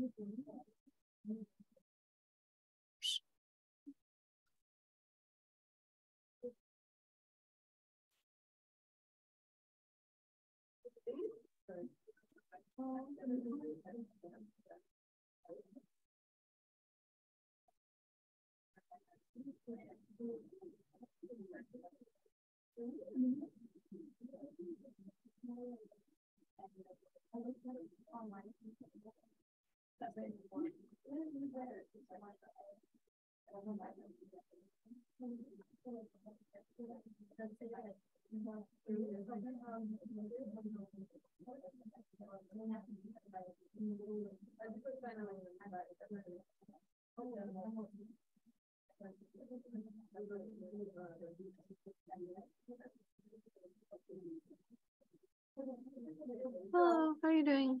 I like to Thank you. Hello, how are you doing?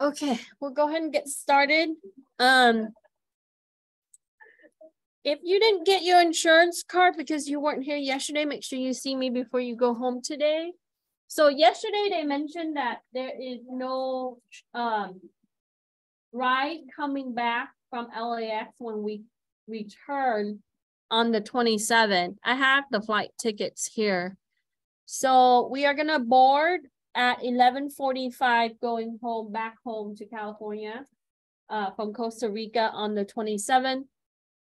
Okay, we'll go ahead and get started. Um, if you didn't get your insurance card because you weren't here yesterday, make sure you see me before you go home today. So yesterday they mentioned that there is no um ride coming back from LAX when we return on the 27th. I have the flight tickets here. So we are gonna board at 11:45 going home back home to California uh, from Costa Rica on the 27th.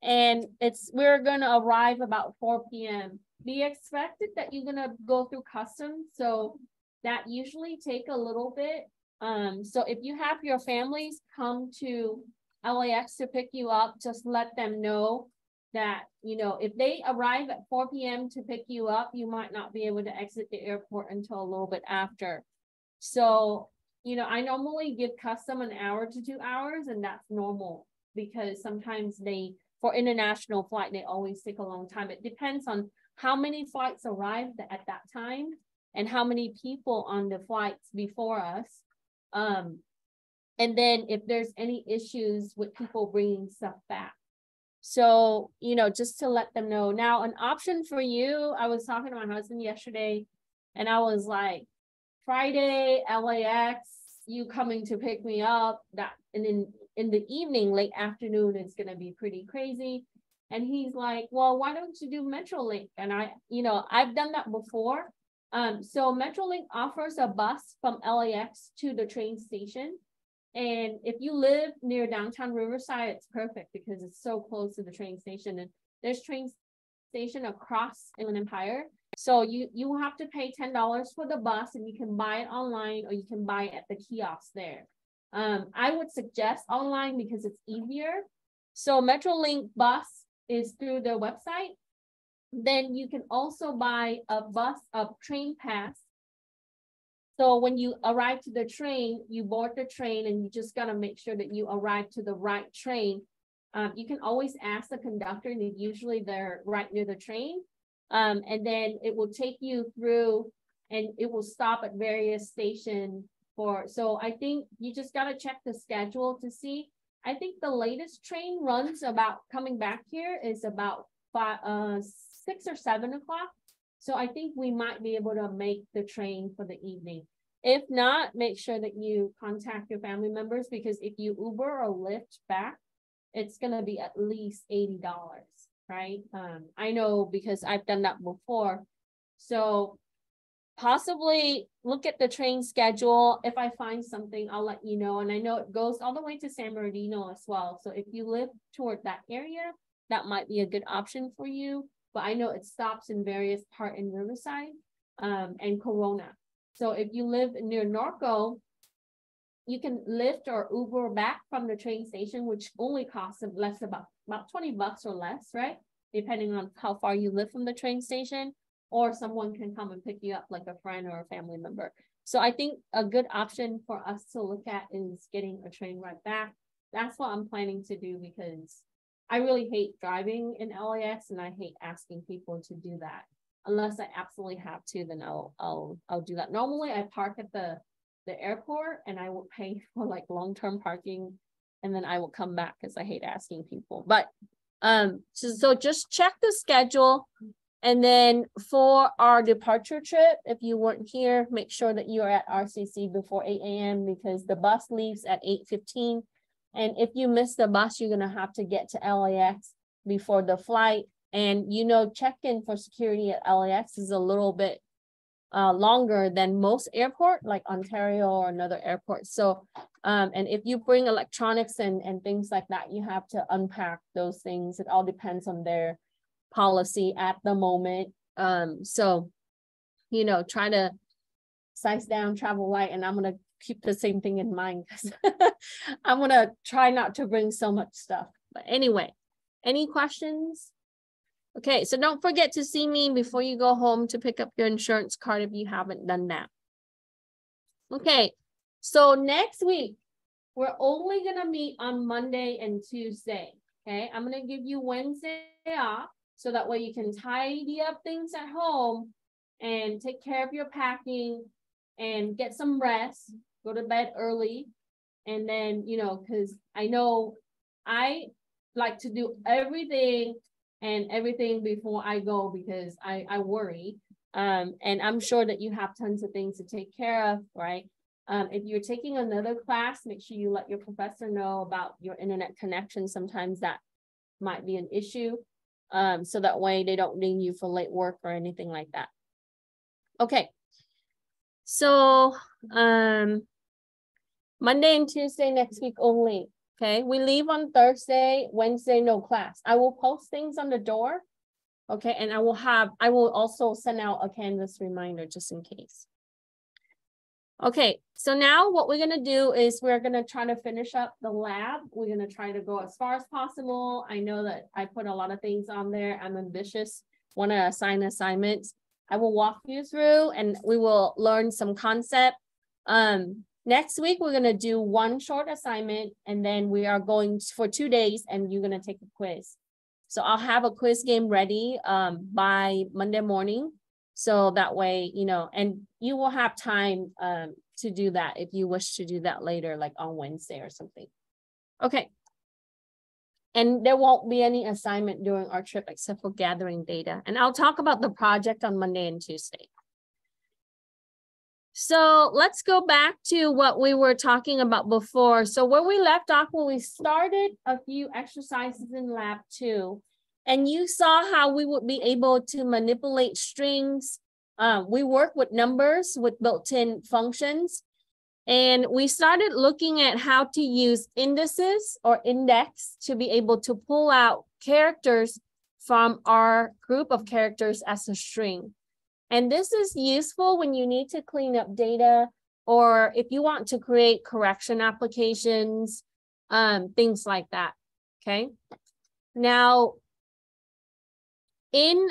And it's we're gonna arrive about 4 p.m. Be expected that you're gonna go through customs, so that usually take a little bit. Um, so if you have your families come to LAX to pick you up, just let them know that, you know, if they arrive at 4 p.m. to pick you up, you might not be able to exit the airport until a little bit after. So, you know, I normally give custom an hour to two hours, and that's normal because sometimes they, for international flight, they always take a long time. It depends on how many flights arrived at that time and how many people on the flights before us. Um, and then if there's any issues with people bringing stuff back. So, you know, just to let them know. Now, an option for you, I was talking to my husband yesterday and I was like, Friday, LAX, you coming to pick me up that and then in the evening, late afternoon, it's gonna be pretty crazy. And he's like, well, why don't you do Metrolink? And I, you know, I've done that before. Um, so Metrolink offers a bus from LAX to the train station. And if you live near downtown Riverside, it's perfect because it's so close to the train station. And there's train station across Inland Empire. So you you have to pay ten dollars for the bus, and you can buy it online or you can buy it at the kiosk there. Um, I would suggest online because it's easier. So Metrolink bus is through their website. Then you can also buy a bus, a train pass so when you arrive to the train, you board the train and you just gotta make sure that you arrive to the right train. Um, you can always ask the conductor and usually they're right near the train. Um, and then it will take you through and it will stop at various stations for, so I think you just gotta check the schedule to see. I think the latest train runs about coming back here is about five, uh, six or seven o'clock. So I think we might be able to make the train for the evening. If not, make sure that you contact your family members because if you Uber or Lyft back, it's gonna be at least eighty dollars, right? Um, I know because I've done that before. So possibly look at the train schedule. If I find something, I'll let you know. And I know it goes all the way to San Bernardino as well. So if you live toward that area, that might be a good option for you. But I know it stops in various part in Riverside um, and Corona. So if you live near Norco, you can Lyft or Uber back from the train station, which only costs less about, about 20 bucks or less, right? Depending on how far you live from the train station or someone can come and pick you up like a friend or a family member. So I think a good option for us to look at is getting a train ride back. That's what I'm planning to do because I really hate driving in LAX and I hate asking people to do that. Unless I absolutely have to, then I'll I'll I'll do that. Normally I park at the the airport and I will pay for like long-term parking and then I will come back because I hate asking people. But um so, so just check the schedule and then for our departure trip, if you weren't here, make sure that you are at RCC before 8 a.m. because the bus leaves at 8.15. And if you miss the bus, you're gonna have to get to LAX before the flight. And you know, check-in for security at LAX is a little bit uh, longer than most airport, like Ontario or another airport. So, um, and if you bring electronics and, and things like that, you have to unpack those things. It all depends on their policy at the moment. Um, so, you know, try to size down, travel light, and I'm gonna keep the same thing in mind because I'm gonna try not to bring so much stuff. But anyway, any questions? Okay, so don't forget to see me before you go home to pick up your insurance card if you haven't done that. Okay, so next week, we're only gonna meet on Monday and Tuesday. Okay, I'm gonna give you Wednesday off so that way you can tidy up things at home and take care of your packing and get some rest, go to bed early. And then, you know, because I know I like to do everything and everything before I go because I, I worry. Um, and I'm sure that you have tons of things to take care of, right? Um, if you're taking another class, make sure you let your professor know about your internet connection. Sometimes that might be an issue. Um, so that way they don't ding you for late work or anything like that. Okay. So um Monday and Tuesday next week only. Okay. We leave on Thursday, Wednesday, no class. I will post things on the door. Okay. And I will have, I will also send out a Canvas reminder just in case. Okay, so now what we're gonna do is we're gonna try to finish up the lab. We're gonna try to go as far as possible. I know that I put a lot of things on there. I'm ambitious, wanna assign assignments. I will walk you through and we will learn some concept. Um, next week, we're gonna do one short assignment and then we are going for two days and you're gonna take a quiz. So I'll have a quiz game ready um, by Monday morning. So that way, you know, and you will have time um, to do that if you wish to do that later, like on Wednesday or something. Okay. And there won't be any assignment during our trip except for gathering data. And I'll talk about the project on Monday and Tuesday. So let's go back to what we were talking about before. So where we left off when we started a few exercises in lab two, and you saw how we would be able to manipulate strings. Um, we work with numbers with built-in functions. And we started looking at how to use indices or index to be able to pull out characters from our group of characters as a string. And this is useful when you need to clean up data or if you want to create correction applications, um, things like that, okay? Now, in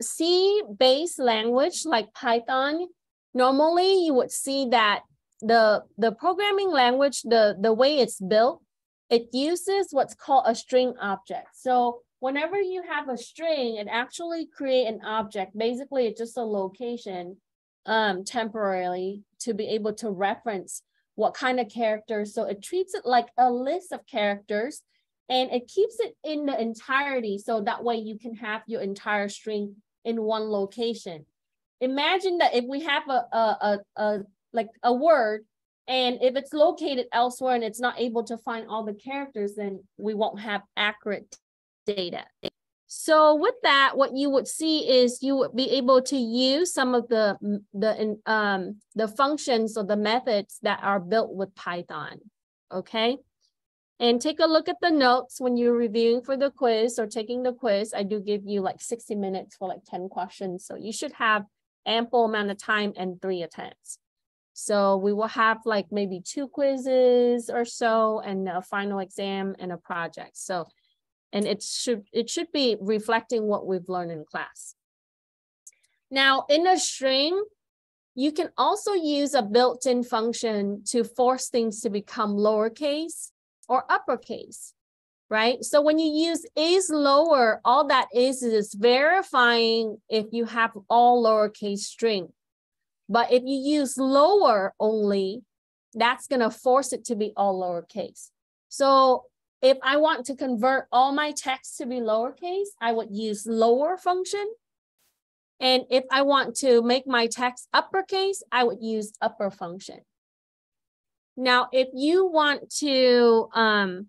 C-based language like Python, normally you would see that the, the programming language, the, the way it's built, it uses what's called a string object. So whenever you have a string, it actually create an object. Basically, it's just a location um, temporarily to be able to reference what kind of characters. So it treats it like a list of characters and it keeps it in the entirety so that way you can have your entire string in one location. imagine that if we have a, a, a, a like a word and if it's located elsewhere and it's not able to find all the characters, then we won't have accurate data. So with that, what you would see is you would be able to use some of the, the, um, the functions or the methods that are built with Python, okay? And take a look at the notes when you're reviewing for the quiz or taking the quiz. I do give you like 60 minutes for like 10 questions. So you should have ample amount of time and three attempts. So we will have like maybe two quizzes or so and a final exam and a project. So and it should it should be reflecting what we've learned in class. Now in a string, you can also use a built-in function to force things to become lowercase or uppercase, right? So when you use is lower, all that is is verifying if you have all lowercase string. But if you use lower only, that's gonna force it to be all lowercase. So if I want to convert all my text to be lowercase, I would use lower function. And if I want to make my text uppercase, I would use upper function. Now, if you want to, um,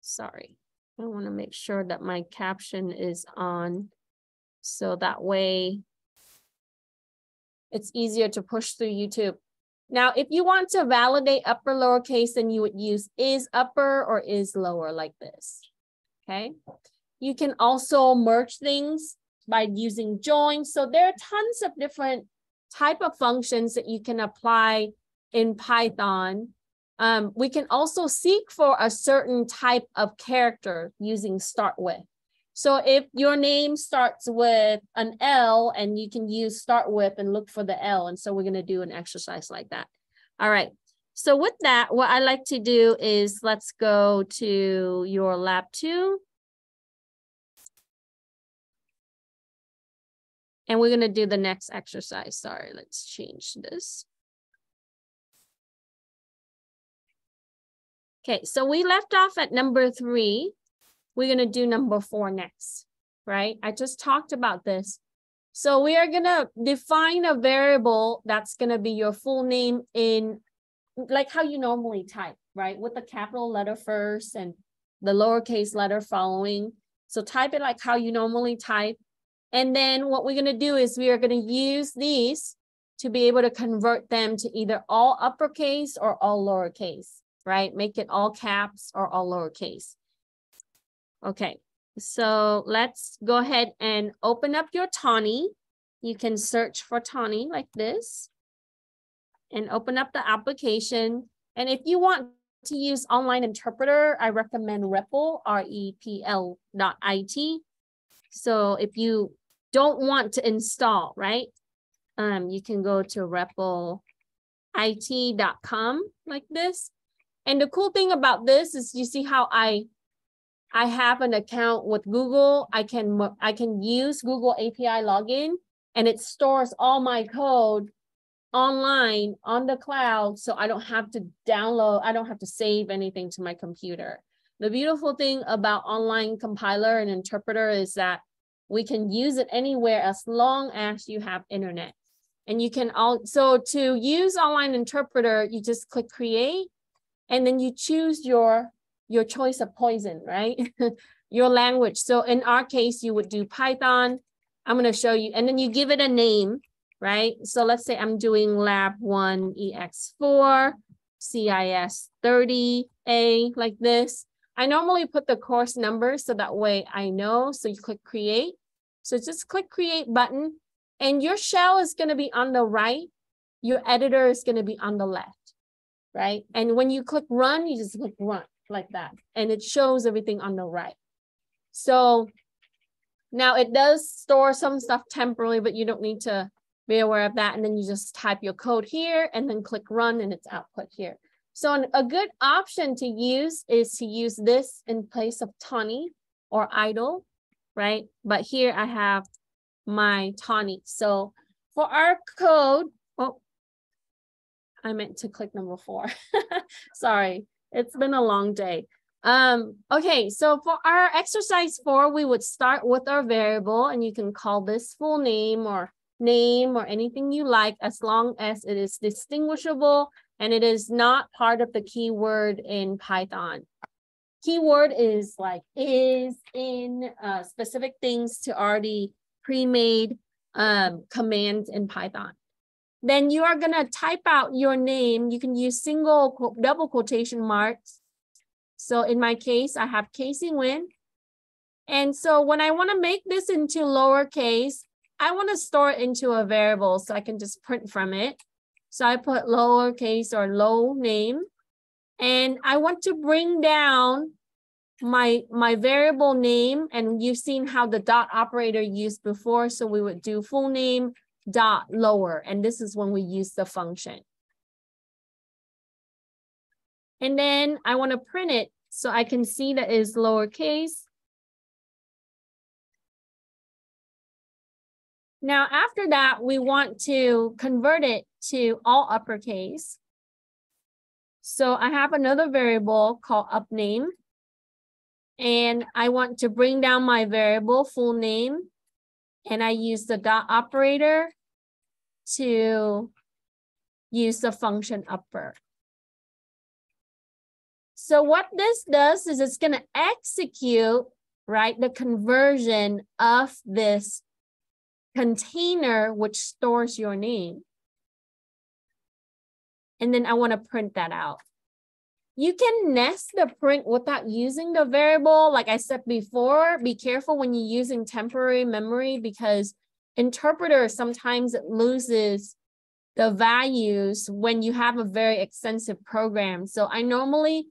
sorry, I want to make sure that my caption is on. So that way it's easier to push through YouTube. Now, if you want to validate upper lowercase, then you would use is upper or is lower like this, okay? You can also merge things by using join. So there are tons of different type of functions that you can apply in Python. Um, we can also seek for a certain type of character using start with. So if your name starts with an L and you can use start with and look for the L. And so we're going to do an exercise like that. All right. So with that, what I like to do is let's go to your lab two. And we're to do the next exercise. Sorry, let's change this. Okay, so we left off at number three. We're to do number four next, right? I just talked about this. So we are to define a variable that's to be your full name in like how you normally type, right? With the capital letter first and the lowercase letter following. So type it like how you normally type. And then what we're going to do is we are going to use these to be able to convert them to either all uppercase or all lowercase, right? Make it all caps or all lowercase. Okay, so let's go ahead and open up your Thonny. You can search for Thonny like this and open up the application. And if you want to use online interpreter, I recommend REPL, R-E-P-L dot I-T. So if you don't want to install, right? Um, you can go to replit.com like this. And the cool thing about this is you see how I I have an account with Google. I can I can use Google API login and it stores all my code online on the cloud so I don't have to download, I don't have to save anything to my computer. The beautiful thing about online compiler and interpreter is that we can use it anywhere as long as you have internet. And you can also to use online interpreter, you just click create and then you choose your your choice of poison, right? your language. So in our case, you would do Python. I'm going to show you, and then you give it a name, right? So let's say I'm doing lab one EX4, CIS 30A like this. I normally put the course number so that way I know. So you click create. So just click create button and your shell is going to be on the right. Your editor is going to be on the left, right? And when you click run, you just click run like that. And it shows everything on the right. So now it does store some stuff temporarily, but you don't need to be aware of that. And then you just type your code here and then click run and it's output here. So a good option to use is to use this in place of Thonny or IDLE, right? But here I have my Thonny. So for our code, oh, I meant to click number four. Sorry, it's been a long day. Um, okay, so for our exercise four, we would start with our variable and you can call this full name or name or anything you like as long as it is distinguishable and it is not part of the keyword in Python. Keyword is like is in uh, specific things to already pre-made um, commands in Python. Then you are gonna type out your name. You can use single double quotation marks. So in my case, I have Kasey Nguyen. And so when I wanna make this into lowercase, I wanna store it into a variable so I can just print from it. So I put lowercase or low name. And I want to bring down my my variable name. And you've seen how the dot operator used before. So we would do full name dot lower. And this is when we use the function. And then I want to print it so I can see that is lowercase. Now after that we want to convert it to all uppercase so I have another variable called up name and I want to bring down my variable full name and I use the dot operator to use the function upper. So what this does is it's going to execute, right, the conversion of this container which stores your name. And then I want to print that out. You can nest the print without using the variable. Like I said before, be careful when you're using temporary memory because interpreter sometimes loses the values when you have a very extensive program. So I normally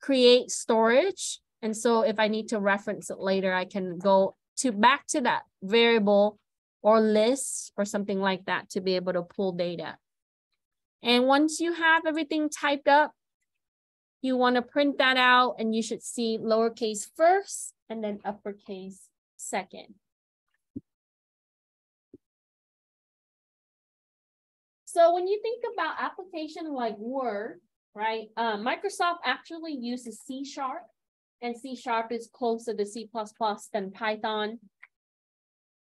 create storage. And so if I need to reference it later, I can go to back to that variable or list or something like that to be able to pull data. And once you have everything typed up, you want to print that out and you should see lowercase first and then uppercase second. So when you think about application like Word, right, uh, Microsoft actually uses C Sharp and C Sharp is closer to C++ than Python.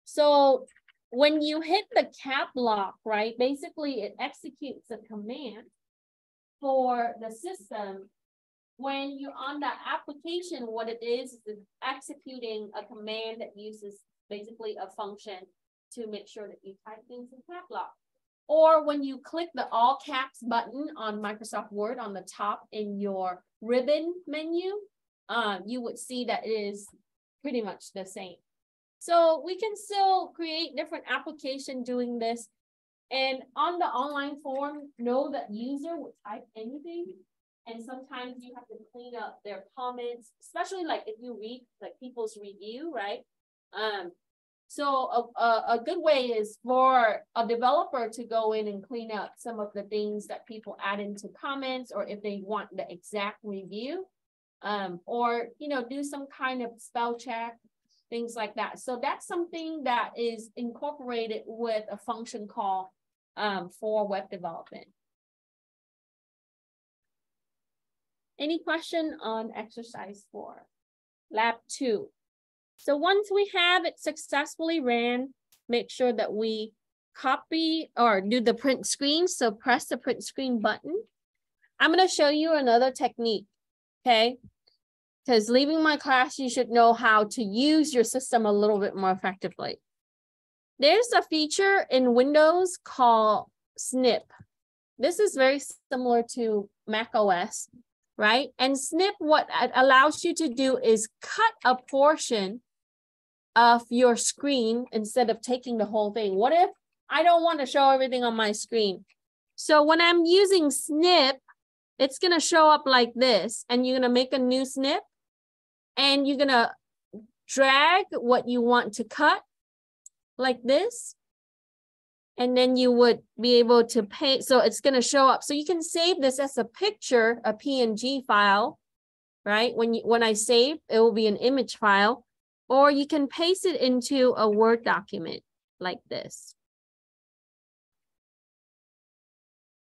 So when you hit the cap lock, right, basically it executes a command for the system when you're on that application, what it is, is executing a command that uses basically a function to make sure that you type things in cap lock. Or when you click the all caps button on Microsoft Word on the top in your ribbon menu, uh, you would see that it is pretty much the same. So we can still create different application doing this. And on the online form, know that user will type anything and sometimes you have to clean up their comments, especially like if you read like people's review, right? Um, so a, a, a good way is for a developer to go in and clean up some of the things that people add into comments, or if they want the exact review, um, or you know, do some kind of spell check, things like that. So that's something that is incorporated with a function call um, for web development. Any question on exercise four? Lab two. So once we have it successfully ran, make sure that we copy or do the print screen. So press the print screen button. I'm going to show you another technique, okay? Because leaving my class, you should know how to use your system a little bit more effectively. There's a feature in Windows called snip. This is very similar to Mac OS, right? And snip, what it allows you to do is cut a portion of your screen instead of taking the whole thing. What if I don't want to show everything on my screen? So when I'm using snip, it's going to show up like this and you're going to make a new snip and you're going to drag what you want to cut like this and then you would be able to pay. So it's going to show up. So you can save this as a picture, a PNG file, right? When you when I save, it will be an image file, or you can paste it into a Word document like this.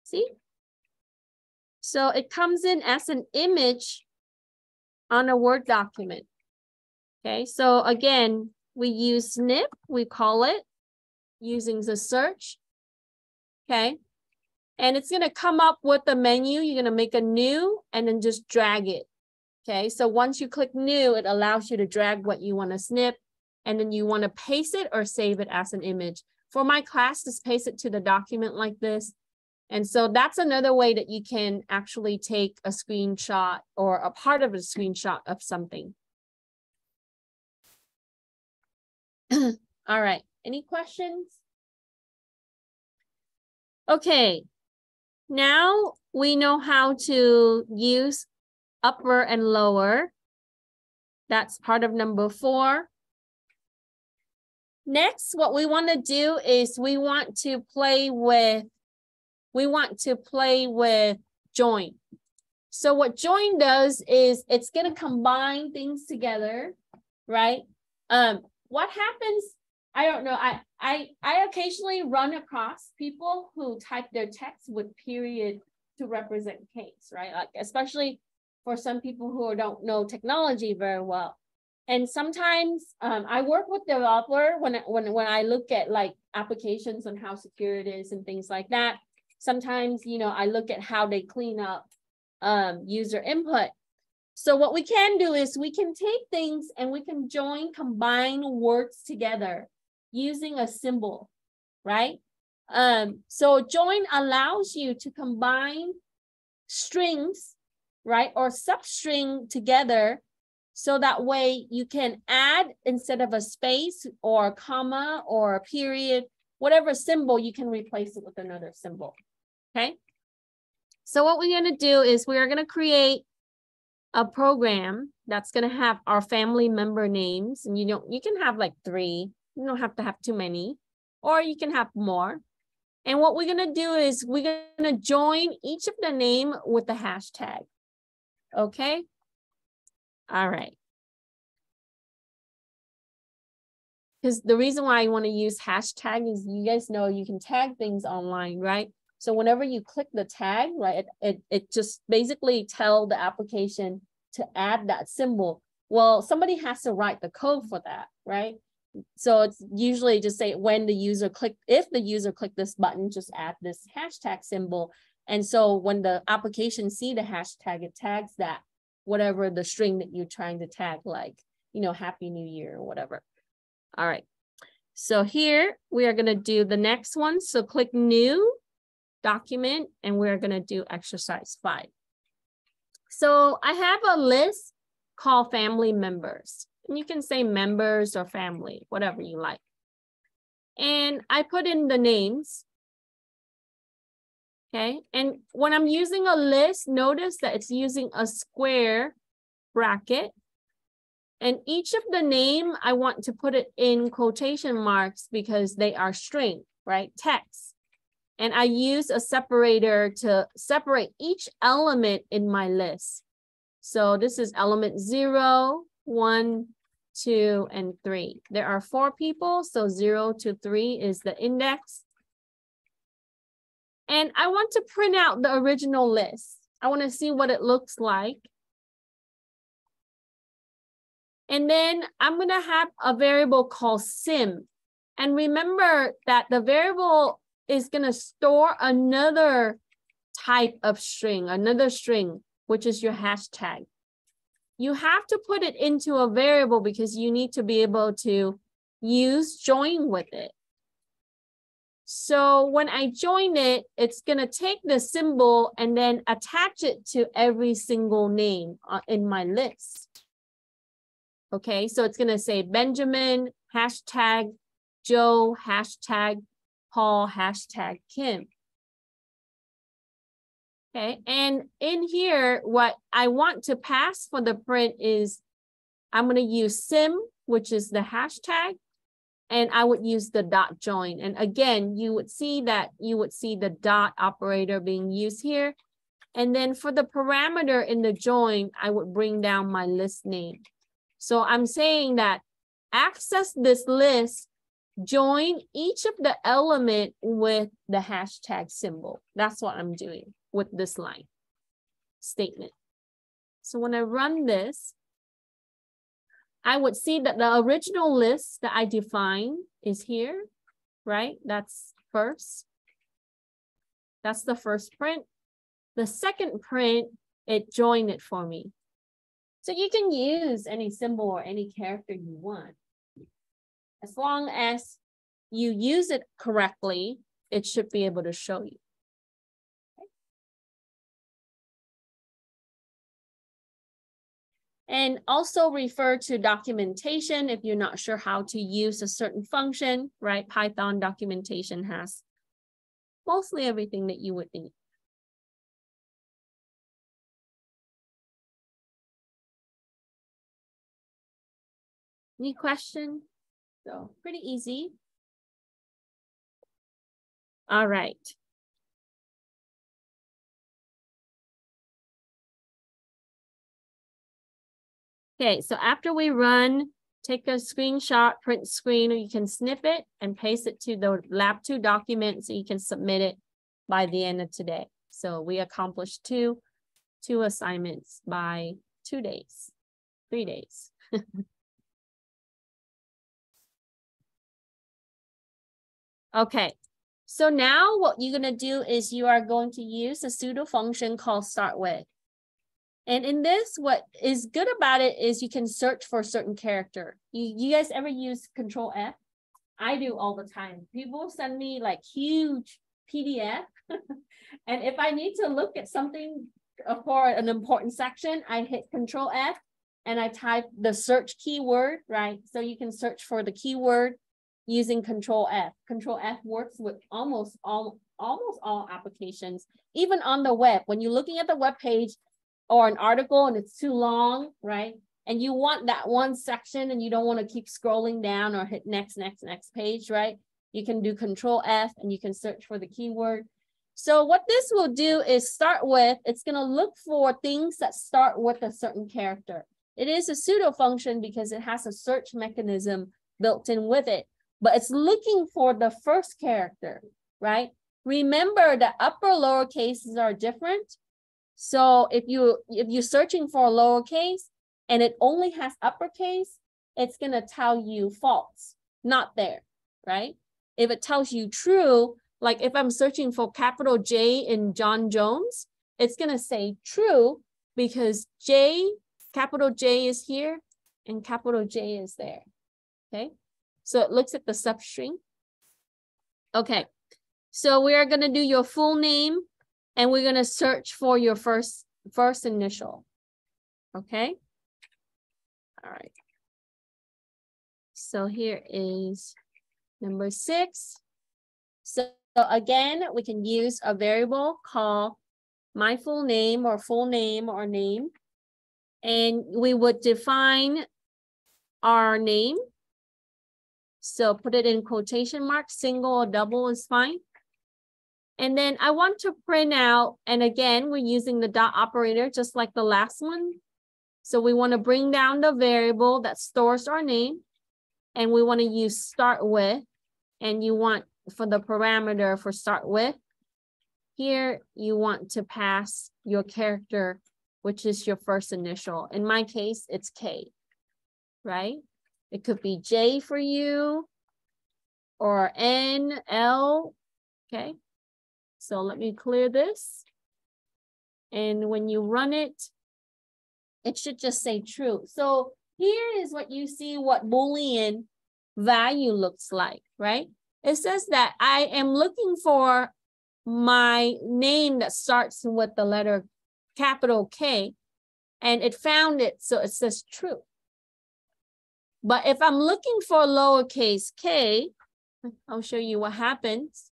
See? So it comes in as an image on a Word document. Okay, so again, we use snip, we call it using the search. Okay, and it's gonna come up with the menu. You're gonna make a new and then just drag it. Okay, so once you click new, it allows you to drag what you wanna snip and then you wanna paste it or save it as an image. For my class, just paste it to the document like this. And so that's another way that you can actually take a screenshot or a part of a screenshot of something. All right, any questions? Okay, now we know how to use upper and lower. That's part of number four. Next, what we want to do is we want to play with, we want to play with join. So what join does is it's going to combine things together, right? Um, what happens I don't know. I I I occasionally run across people who type their text with period to represent case, right? Like especially for some people who don't know technology very well. And sometimes um, I work with developer when when when I look at like applications and how secure it is and things like that. Sometimes you know I look at how they clean up um, user input so what we can do is we can take things and we can join, combine words together using a symbol, right? Um, so join allows you to combine strings, right? Or substring together. So that way you can add instead of a space or a comma or a period, whatever symbol, you can replace it with another symbol, okay? So what we're gonna do is we're gonna create a program that's going to have our family member names and you don't you can have like three you don't have to have too many or you can have more. And what we're going to do is we're going to join each of the name with the hashtag. Okay? All right. Because the reason why I want to use hashtag is you guys know you can tag things online right so whenever you click the tag, right, it, it, it just basically tell the application to add that symbol. Well, somebody has to write the code for that, right? So it's usually just say when the user click, if the user click this button, just add this hashtag symbol. And so when the application see the hashtag, it tags that whatever the string that you're trying to tag, like, you know, Happy New Year or whatever. All right. So here we are going to do the next one. So click new document and we're going to do exercise five. So I have a list called family members. And you can say members or family, whatever you like. And I put in the names. Okay, and when I'm using a list, notice that it's using a square bracket. And each of the name, I want to put it in quotation marks because they are string, right? Text. And I use a separator to separate each element in my list. So this is element zero, one, two, and three. There are four people, so zero to three is the index. And I want to print out the original list. I want to see what it looks like. And then I'm going to have a variable called sim. And remember that the variable is going to store another type of string, another string, which is your hashtag. You have to put it into a variable because you need to be able to use join with it. So when I join it, it's going to take the symbol and then attach it to every single name uh, in my list. Okay, so it's going to say Benjamin, hashtag Joe, hashtag Paul hashtag Kim. Okay, and in here, what I want to pass for the print is I'm going to use sim, which is the hashtag, and I would use the dot join. And again, you would see that you would see the dot operator being used here. And then for the parameter in the join, I would bring down my list name. So I'm saying that access this list join each of the element with the hashtag symbol. That's what I'm doing with this line statement. So when I run this, I would see that the original list that I defined is here, right? That's first. That's the first print. The second print, it joined it for me. So you can use any symbol or any character you want. As long as you use it correctly, it should be able to show you. And also refer to documentation if you're not sure how to use a certain function, right? Python documentation has mostly everything that you would need. Any question? So pretty easy. All right. Okay, so after we run, take a screenshot, print screen, or you can snip it and paste it to the lab two document so you can submit it by the end of today. So we accomplished two, two assignments by two days, three days. okay, so now what you're gonna do is you are going to use a pseudo function called start with. And in this, what is good about it is you can search for a certain character. You, you guys ever use control F? I do all the time. People send me like huge PDF. and if I need to look at something for an important section, I hit control F and I type the search keyword, right? So you can search for the keyword using control F. Control F works with almost all almost all applications, even on the web. When you're looking at the web page, or an article and it's too long, right? And you want that one section and you don't want to keep scrolling down or hit next, next, next page, right? You can do control F and you can search for the keyword. So what this will do is start with, it's going to look for things that start with a certain character. It is a pseudo function because it has a search mechanism built in with it, but it's looking for the first character, right? Remember the upper lower cases are different. So if you if you're searching for a lowercase and it only has uppercase, it's gonna tell you false, not there, right? If it tells you true, like if I'm searching for capital J in John Jones, it's gonna say true because J, capital J is here and capital J is there, okay? So it looks at the substring. Okay, so we are gonna do your full name and we're going to search for your first first initial. Okay. All right. So here is number six. So again, we can use a variable called my full name or full name or name. And we would define our name. So put it in quotation marks, single or double is fine. And then I want to print out, and again, we're using the dot operator just like the last one. So we want to bring down the variable that stores our name, and we want to use start with, and you want for the parameter for start with, here you want to pass your character, which is your first initial. In my case, it's K, right? It could be J for you or N, L, okay? So let me clear this. And when you run it, it should just say true. So here is what you see what Boolean value looks like, right? It says that I am looking for my name that starts with the letter capital K and it found it, so it says true. But if I'm looking for lowercase k, I'll show you what happens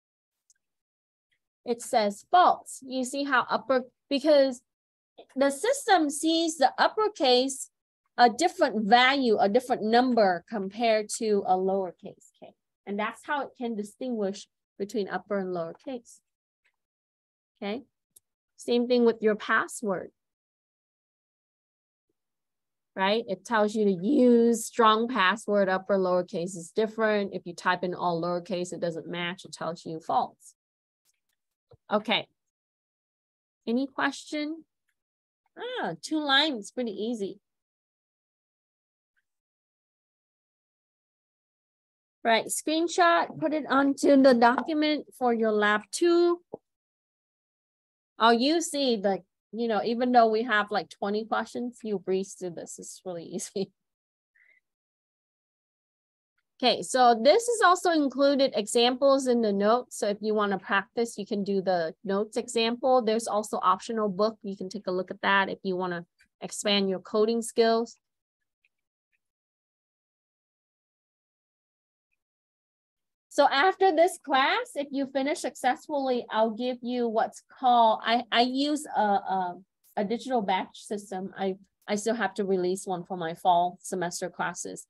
it says false. You see how upper, because the system sees the uppercase a different value, a different number compared to a lowercase k. And that's how it can distinguish between upper and lowercase. Okay. Same thing with your password. Right? It tells you to use strong password, upper lowercase is different. If you type in all lowercase, it doesn't match, it tells you false. Okay. Any question? Ah, two lines, pretty easy. Right, screenshot, put it onto the document for your lab two. Oh, you see, like, you know, even though we have like 20 questions, you breeze through this. It's really easy. Okay, so this is also included examples in the notes. So if you want to practice, you can do the notes example. There's also optional book. You can take a look at that if you want to expand your coding skills. So after this class, if you finish successfully, I'll give you what's called, I, I use a, a, a digital batch system. I, I still have to release one for my fall semester classes.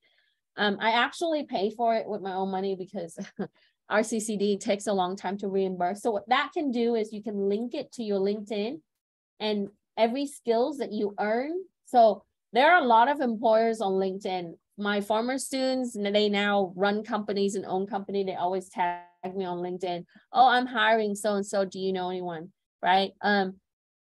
Um, I actually pay for it with my own money because RCCD takes a long time to reimburse. So what that can do is you can link it to your LinkedIn and every skills that you earn. So there are a lot of employers on LinkedIn. My former students, they now run companies and own company. They always tag me on LinkedIn. Oh, I'm hiring so-and-so. Do you know anyone? Right. Um,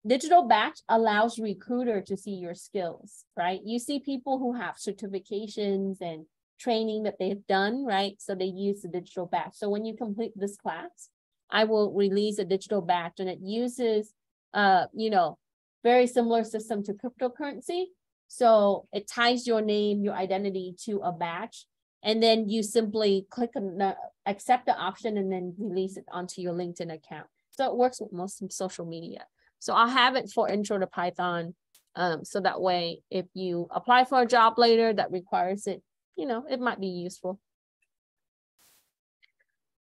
digital batch allows recruiter to see your skills, right? You see people who have certifications and training that they've done, right? So they use the digital batch. So when you complete this class, I will release a digital batch and it uses, uh, you know, very similar system to cryptocurrency. So it ties your name, your identity to a batch, and then you simply click on the accept the option and then release it onto your LinkedIn account. So it works with most social media. So I'll have it for intro to Python. Um, so that way, if you apply for a job later that requires it, you know, it might be useful.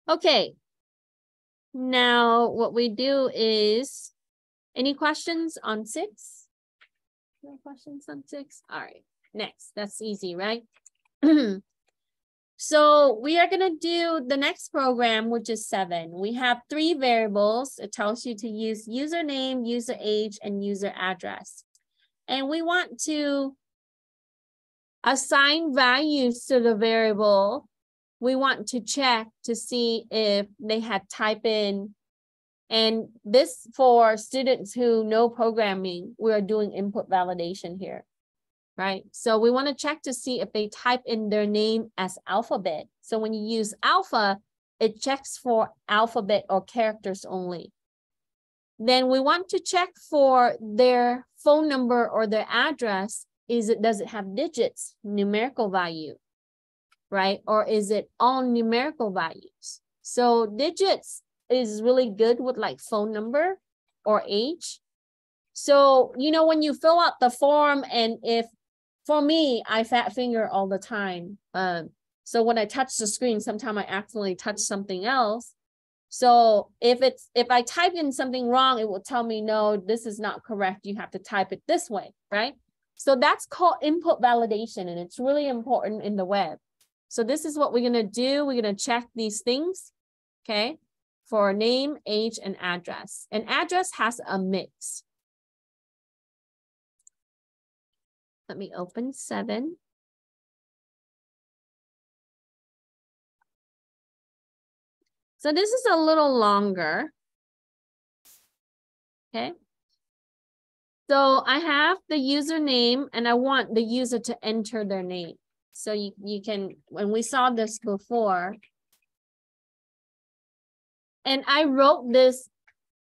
Okay. Now what we do is, any questions on six? No questions on six? All right, next, that's easy, right? so we are gonna do the next program, which is seven. We have three variables. It tells you to use username, user age, and user address. And we want to assign values to the variable, we want to check to see if they had type in, and this for students who know programming, we are doing input validation here, right? So we want to check to see if they type in their name as alphabet. So when you use alpha, it checks for alphabet or characters only. Then we want to check for their phone number or their address is it does it have digits numerical value right or is it all numerical values so digits is really good with like phone number or age so you know when you fill out the form and if for me i fat finger all the time um so when i touch the screen sometimes i accidentally touch something else so if it's if i type in something wrong it will tell me no this is not correct you have to type it this way right so that's called input validation and it's really important in the web. So this is what we're gonna do. We're gonna check these things, okay? For name, age, and address. And address has a mix. Let me open seven. So this is a little longer. Okay. So I have the username and I want the user to enter their name. So you, you can, when we saw this before, and I wrote this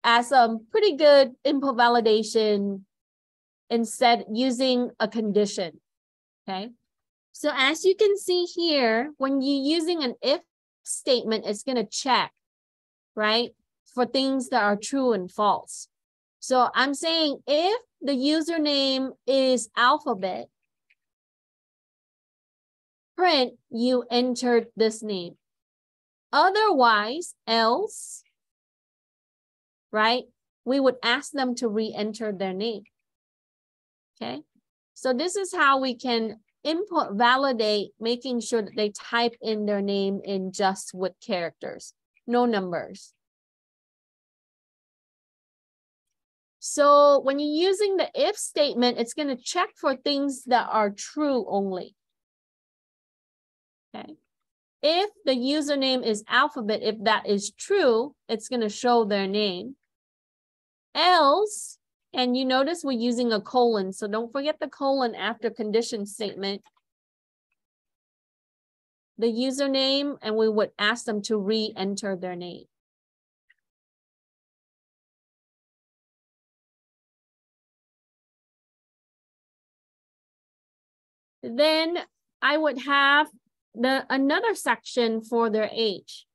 as a pretty good input validation instead using a condition, okay? So as you can see here, when you're using an if statement, it's gonna check, right? For things that are true and false. So I'm saying if the username is alphabet, print you entered this name. Otherwise, else, right? We would ask them to re-enter their name. Okay, so this is how we can input validate, making sure that they type in their name in just with characters, no numbers. So when you're using the if statement, it's going to check for things that are true only. Okay. If the username is alphabet, if that is true, it's going to show their name. Else, and you notice we're using a colon, so don't forget the colon after condition statement. the username and we would ask them to re-enter their name. Then I would have the another section for their age.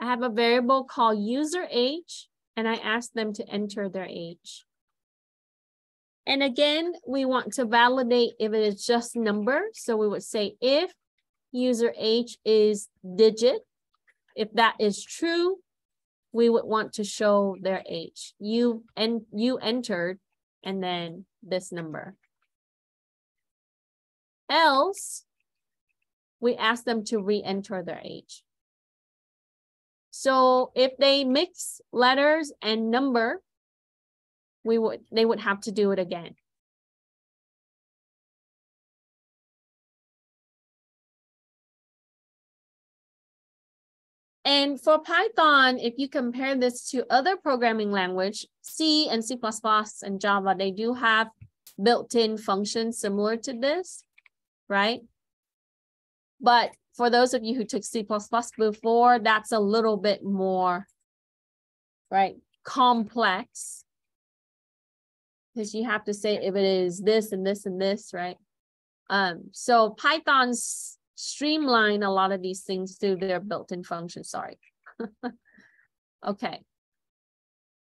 I have a variable called user age, and I ask them to enter their age. And again, we want to validate if it is just number. So we would say if user age is digit, if that is true, we would want to show their age. You and you entered and then this number. Else, we ask them to re-enter their age. So if they mix letters and number, we would they would have to do it again. And for Python, if you compare this to other programming language, C and C++ and Java, they do have built-in functions similar to this, right? But for those of you who took C++ before, that's a little bit more, right, complex. Because you have to say if it is this and this and this, right? Um, so Python's streamline a lot of these things through their built-in function, sorry. okay.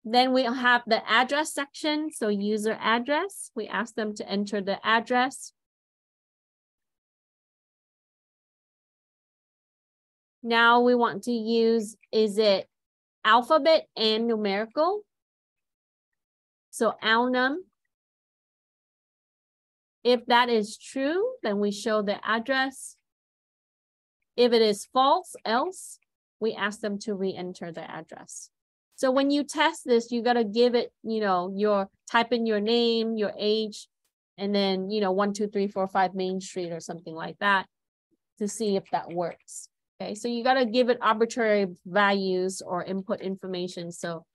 Then we have the address section. So user address, we ask them to enter the address. Now we want to use, is it alphabet and numerical? So alnum. If that is true, then we show the address. If it is false, else, we ask them to re-enter the address. So when you test this, you got to give it, you know, your type in your name, your age, and then, you know, one, two, three, four, five Main Street or something like that to see if that works. Okay, so you got to give it arbitrary values or input information. So,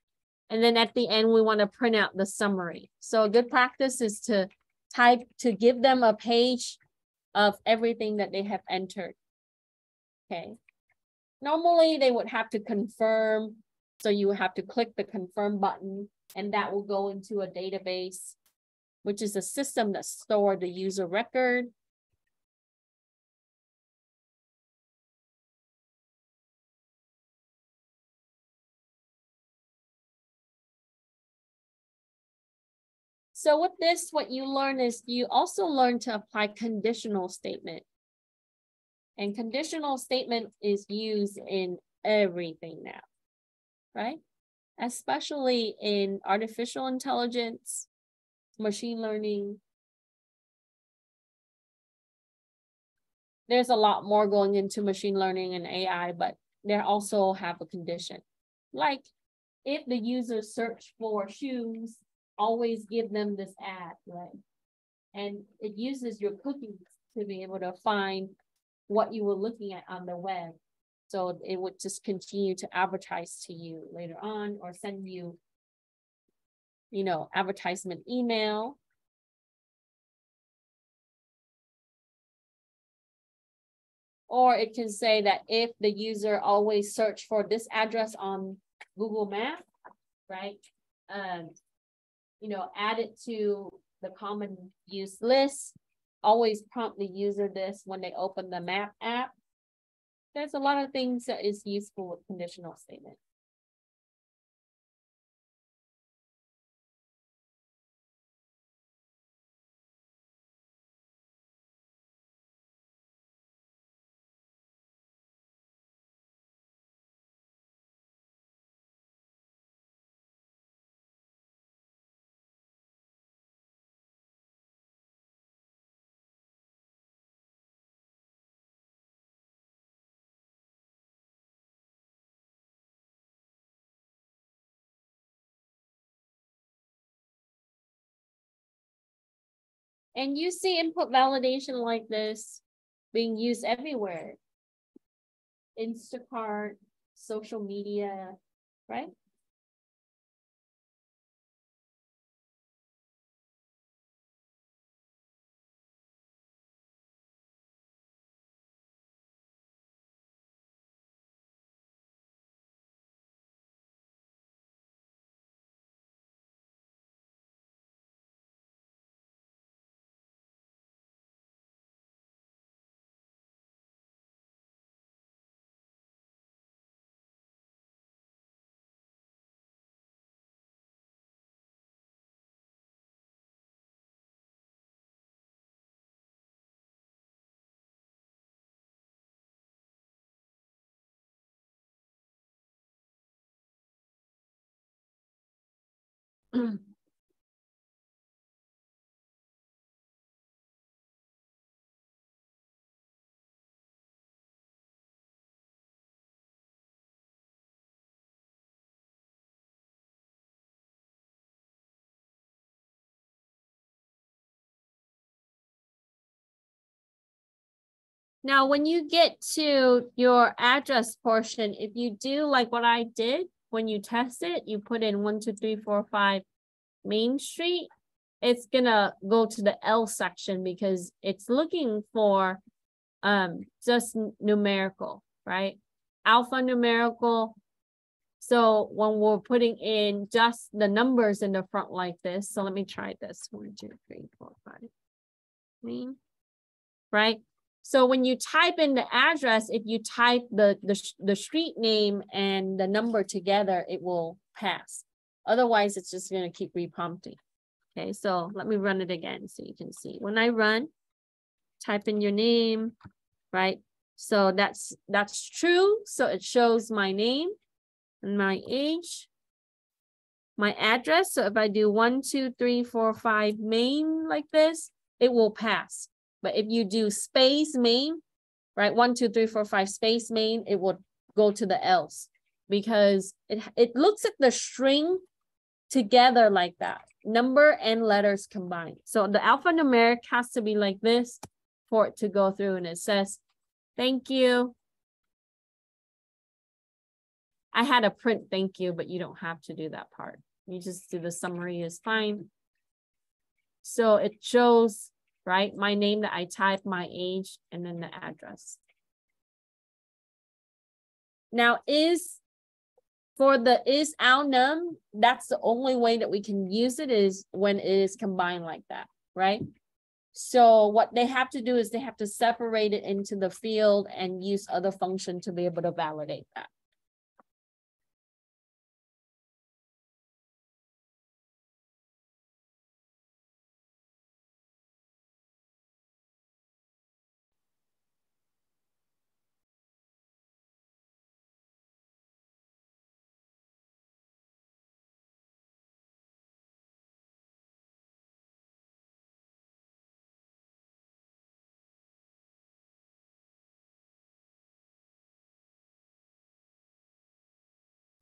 and then at the end, we want to print out the summary. So a good practice is to type, to give them a page of everything that they have entered. Okay, normally they would have to confirm. So you have to click the confirm button and that will go into a database, which is a system that store the user record So with this, what you learn is you also learn to apply conditional statement. And conditional statement is used in everything now, right? Especially in artificial intelligence, machine learning. There's a lot more going into machine learning and AI, but they also have a condition. Like if the user search for shoes always give them this ad, right? And it uses your cookies to be able to find what you were looking at on the web. So it would just continue to advertise to you later on or send you, you know, advertisement email. Or it can say that if the user always search for this address on Google Maps, right? Um, you know, add it to the common use list. Always prompt the user this when they open the map app. There's a lot of things that is useful with conditional statement. And you see input validation like this being used everywhere. Instacart, social media, right? Now, when you get to your address portion, if you do like what I did, when you test it, you put in one, two, three, four, five Main Street, it's gonna go to the else section because it's looking for um just numerical, right? Alpha numerical. So when we're putting in just the numbers in the front like this, so let me try this. One, two, three, four, five. Main, right? So when you type in the address, if you type the, the, the street name and the number together, it will pass. Otherwise, it's just gonna keep reprompting. Okay, so let me run it again so you can see. When I run, type in your name, right? So that's that's true. So it shows my name and my age, my address. So if I do one, two, three, four, five main like this, it will pass. But if you do space main, right, one, two, three, four, five space main, it will go to the else because it, it looks at the string together like that, number and letters combined. So the alphanumeric has to be like this for it to go through and it says, thank you. I had a print thank you, but you don't have to do that part. You just do the summary is fine. So it shows right? My name that I type, my age, and then the address. Now is for the is alnum, that's the only way that we can use it is when it is combined like that, right? So what they have to do is they have to separate it into the field and use other function to be able to validate that.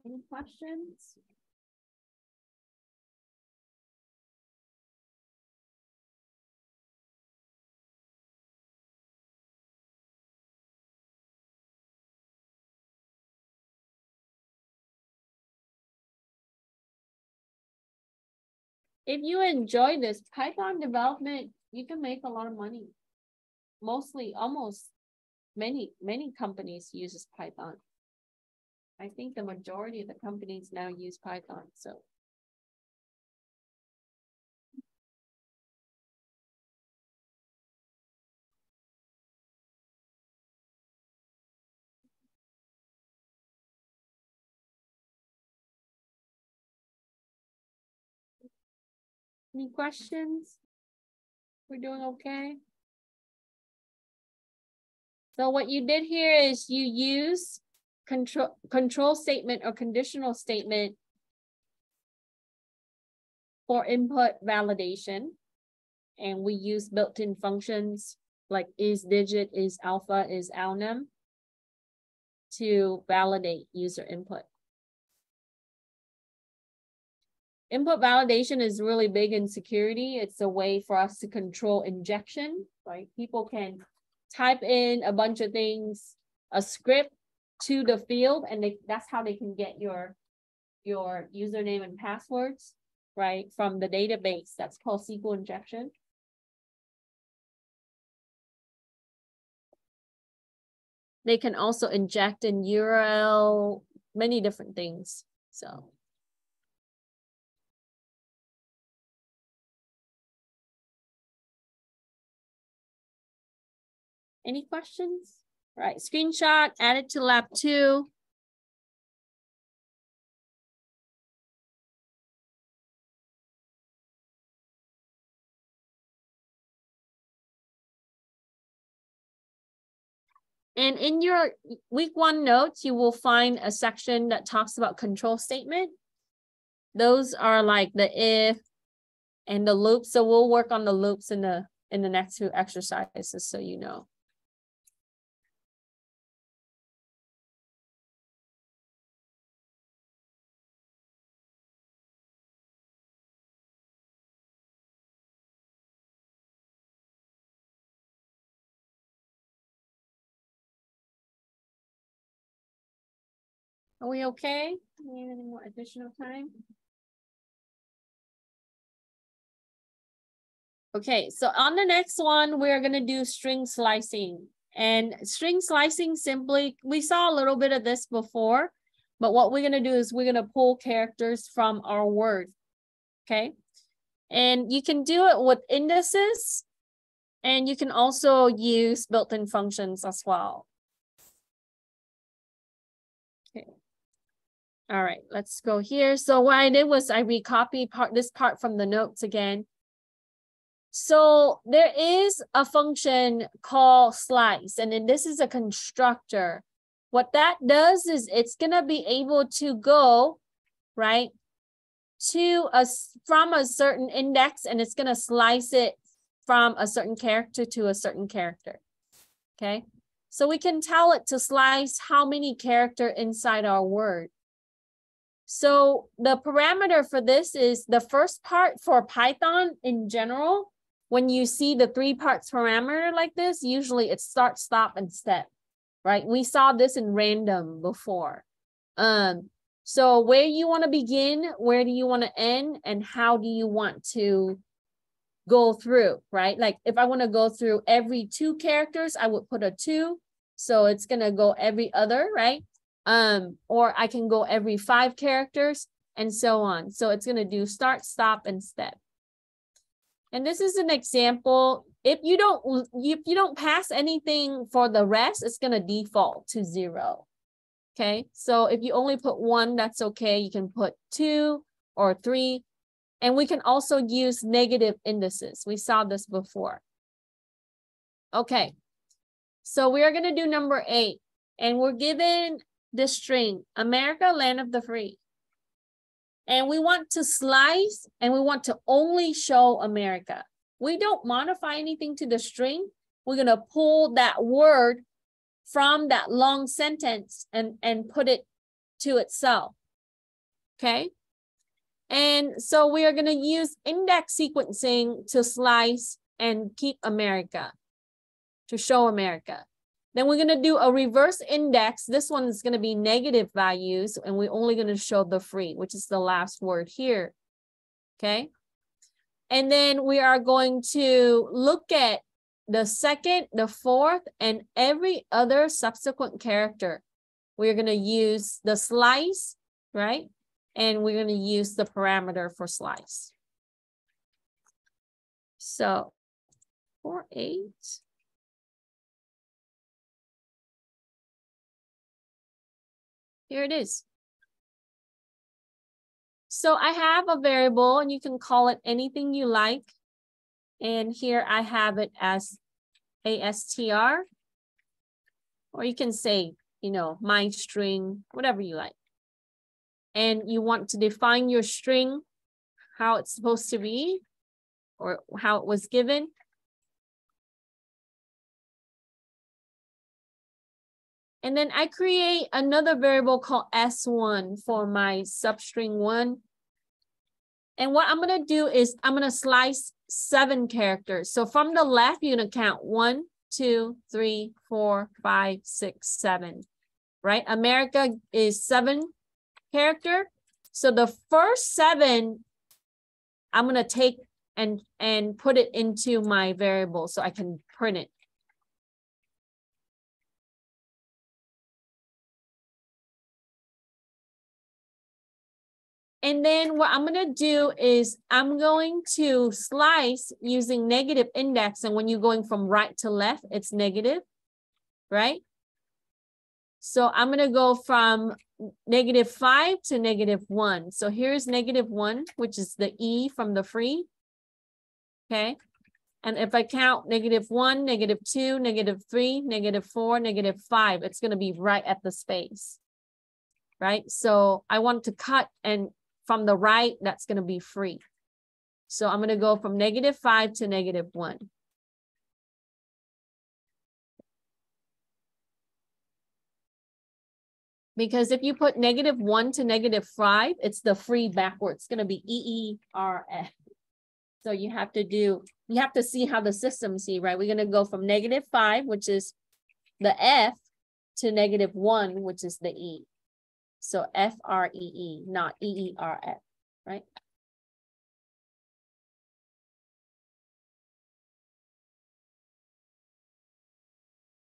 Any questions? If you enjoy this Python development, you can make a lot of money. Mostly, almost many, many companies uses Python. I think the majority of the companies now use Python, so. Any questions? We're doing okay? So what you did here is you use control control statement or conditional statement for input validation. And we use built-in functions like is digit, is alpha, is alnum to validate user input. Input validation is really big in security. It's a way for us to control injection, right? People can type in a bunch of things, a script to the field and they, that's how they can get your your username and passwords right from the database that's called SQL injection. They can also inject in URL many different things so. Any questions Right, screenshot, add it to lab two. And in your week one notes, you will find a section that talks about control statement. Those are like the if and the loops. So we'll work on the loops in the in the next two exercises so you know. Are we okay? Need any more additional time? Okay, so on the next one, we're gonna do string slicing. And string slicing simply, we saw a little bit of this before, but what we're gonna do is we're gonna pull characters from our word, okay? And you can do it with indices, and you can also use built-in functions as well. All right, let's go here. So what I did was I recopied part this part from the notes again. So there is a function called slice, and then this is a constructor. What that does is it's gonna be able to go, right, to a from a certain index, and it's gonna slice it from a certain character to a certain character. Okay, so we can tell it to slice how many character inside our word. So the parameter for this is the first part for Python in general. When you see the three parts parameter like this, usually it's start, stop, and step, right? We saw this in random before. Um, so where you want to begin, where do you want to end, and how do you want to go through, right? Like if I want to go through every two characters, I would put a two. So it's going to go every other, right? Um, or I can go every five characters and so on. So it's going to do start, stop, and step. And this is an example. If you don't, if you don't pass anything for the rest, it's going to default to zero. Okay, so if you only put one, that's okay. You can put two or three. And we can also use negative indices. We saw this before. Okay, so we are going to do number eight. And we're given the string, America, land of the free. And we want to slice and we want to only show America. We don't modify anything to the string. We're gonna pull that word from that long sentence and, and put it to itself, okay? And so we are gonna use index sequencing to slice and keep America, to show America. Then we're going to do a reverse index. This one is going to be negative values, and we're only going to show the free, which is the last word here. Okay. And then we are going to look at the second, the fourth, and every other subsequent character. We're going to use the slice, right? And we're going to use the parameter for slice. So, four, eight. Here it is. So I have a variable and you can call it anything you like. And here I have it as ASTR, or you can say, you know, my string, whatever you like. And you want to define your string, how it's supposed to be, or how it was given. And then I create another variable called S1 for my substring one. And what I'm gonna do is I'm gonna slice seven characters. So from the left, you're gonna count one, two, three, four, five, six, seven, right? America is seven character. So the first seven, I'm gonna take and, and put it into my variable so I can print it. And then what I'm going to do is I'm going to slice using negative index. And when you're going from right to left, it's negative, right? So I'm going to go from negative five to negative one. So here's negative one, which is the E from the free. Okay. And if I count negative one, negative two, negative three, negative four, negative five, it's going to be right at the space. Right. So I want to cut and from the right, that's gonna be free. So I'm gonna go from negative five to negative one. Because if you put negative one to negative five, it's the free backwards. It's gonna be E E R F. So you have to do, you have to see how the system see, right? We're gonna go from negative five, which is the F, to negative one, which is the E. So F R E E, not E E R F, right?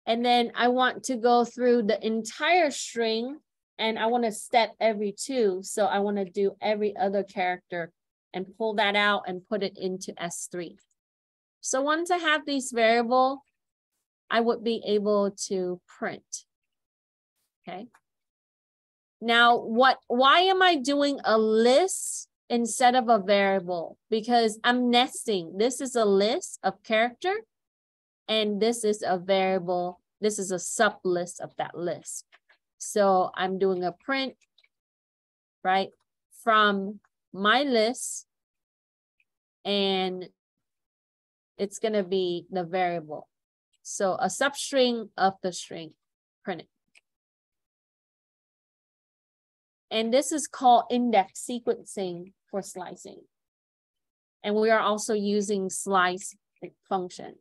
And then I want to go through the entire string and I want to step every two. So I want to do every other character and pull that out and put it into S3. So once I have these variable, I would be able to print. Okay. Now, what? why am I doing a list instead of a variable? Because I'm nesting. This is a list of character and this is a variable. This is a sub list of that list. So I'm doing a print, right, from my list and it's going to be the variable. So a substring of the string printed. And this is called index sequencing for slicing. And we are also using slice function.